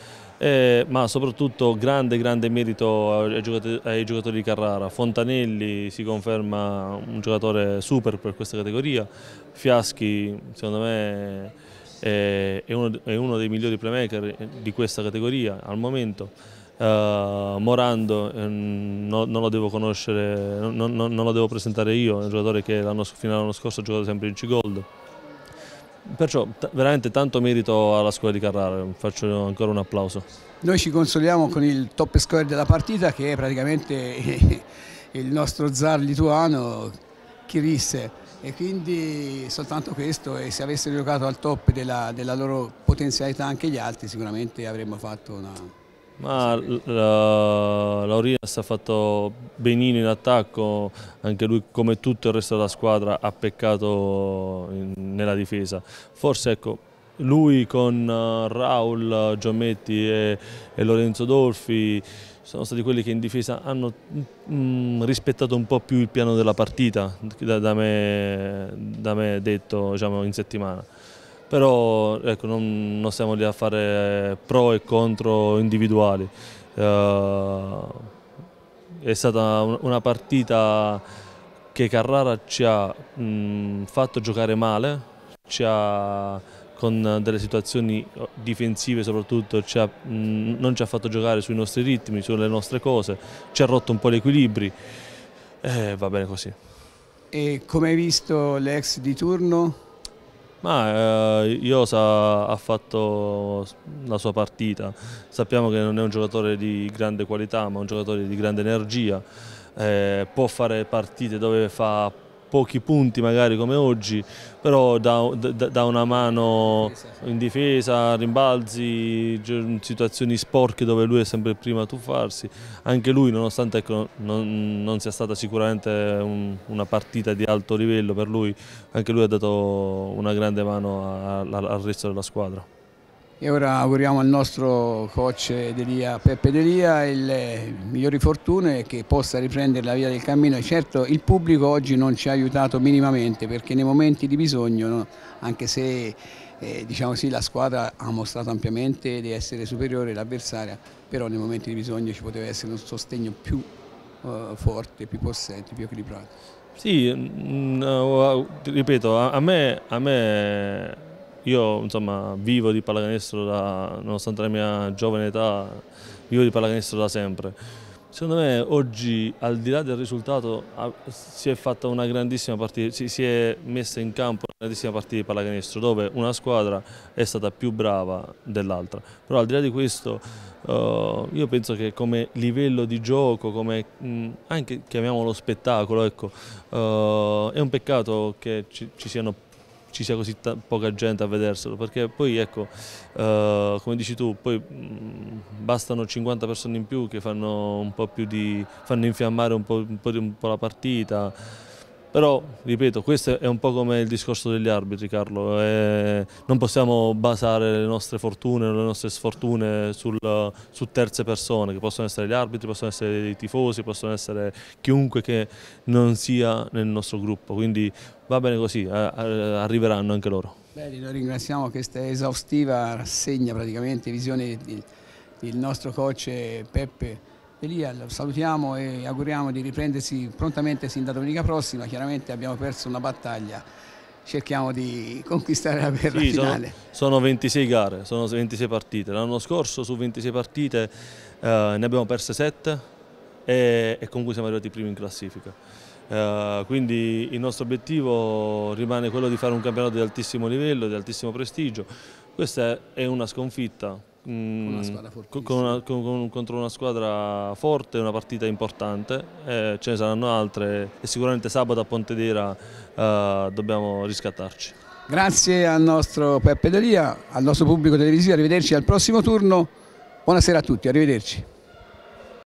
[SPEAKER 2] eh, ma soprattutto grande grande merito ai giocatori, ai giocatori, di Carrara. Fontanelli si conferma un giocatore super per questa categoria, Fiaschi secondo me è, è, uno, è uno, dei migliori playmaker di questa categoria al momento. Uh, Morando eh, no, non lo devo conoscere, non, non, non, lo devo presentare io, è un giocatore che fino all'anno scorso ha giocato sempre in C-Gold. Perciò veramente tanto merito alla scuola di Carrara, faccio ancora un applauso.
[SPEAKER 1] Noi ci consoliamo con il top score della partita che è praticamente il nostro zar lituano Kirisse e quindi soltanto questo e se avessero giocato al top della, della loro potenzialità anche gli altri sicuramente avremmo fatto una,
[SPEAKER 2] ma la, Laurinas ha fatto benino in attacco, anche lui come tutto il resto della squadra ha peccato in, nella difesa. Forse ecco, lui con uh, Raul Giommetti e, e, Lorenzo Dolfi sono stati quelli che in difesa hanno mm, rispettato un po' più il piano della partita, da, da, me, da me, detto diciamo, in settimana però ecco, non, non, stiamo lì a fare pro e contro individuali. Uh, è stata una partita che Carrara ci ha mh, fatto giocare male, ci ha, con delle situazioni difensive soprattutto ci ha, mh, non ci ha fatto giocare sui nostri ritmi, sulle nostre cose, ci ha rotto un po' gli equilibri e va bene così.
[SPEAKER 1] E come hai visto l'ex di turno?
[SPEAKER 2] Ma eh, Iosa ha fatto la sua partita, sappiamo che non è un giocatore di grande qualità ma un giocatore di grande energia, eh, può fare partite dove fa pochi punti magari come oggi, però dà, dà una mano in difesa, rimbalzi, situazioni sporche dove lui è sempre il primo a tuffarsi. Anche lui, nonostante ecco, non, non, sia stata sicuramente un, una partita di alto livello per lui, anche lui ha dato una grande mano al, al resto della squadra.
[SPEAKER 1] E ora auguriamo al nostro coach Delia, Peppe Delia le migliori fortune che possa riprendere la via del cammino. Certo il pubblico oggi non ci ha aiutato minimamente perché nei momenti di bisogno, no, anche se eh, diciamo sì, la squadra ha mostrato ampiamente di essere superiore all'avversaria, però nei momenti di bisogno ci poteva essere un sostegno più uh, forte, più possente, più equilibrato.
[SPEAKER 2] Sì, mh, uh, ripeto, a, a me, a me io insomma vivo di pallacanestro da, nonostante la mia giovane età, vivo di pallacanestro da sempre. Secondo me oggi al di là del risultato si è fatta una grandissima partita, si, è messa in campo una grandissima partita di pallacanestro dove una squadra è stata più brava dell'altra, però al di là di questo uh, io penso che come livello di gioco, come anche chiamiamolo spettacolo, ecco, uh, è un peccato che ci siano ci sia così poca gente a vederselo perché poi ecco uh, come dici tu poi mh, bastano 50 persone in più che fanno un po' più di fanno infiammare un po', un po', un po la partita però, ripeto, questo è un po' come il discorso degli arbitri, Carlo. Eh, non possiamo basare le nostre fortune, le nostre sfortune sul, su terze persone, che possono essere gli arbitri, possono essere i tifosi, possono essere chiunque che non sia nel nostro gruppo. Quindi va bene così, eh, arriveranno anche loro.
[SPEAKER 1] Beh, noi ringraziamo questa esaustiva rassegna, praticamente, visione del nostro coach Peppe Elia lo salutiamo e auguriamo di riprendersi prontamente sin da domenica prossima, chiaramente abbiamo perso una battaglia, cerchiamo di conquistare la guerra sì, finale.
[SPEAKER 2] Sono, sono, 26 gare, sono 26 partite, l'anno scorso su 26 partite eh, ne abbiamo perse 7 e, e comunque siamo arrivati primi in classifica. Uh, quindi il nostro obiettivo rimane quello di fare un campionato di altissimo livello, di altissimo prestigio. Questa è una sconfitta,
[SPEAKER 1] Mm,
[SPEAKER 2] con una con con, contro una squadra forte, una partita importante, eh, ce ne saranno altre e sicuramente sabato a Pontedera eh, dobbiamo riscattarci.
[SPEAKER 1] Grazie al nostro Peppe Delia, al nostro pubblico televisivo, arrivederci al prossimo turno, buonasera a tutti, arrivederci.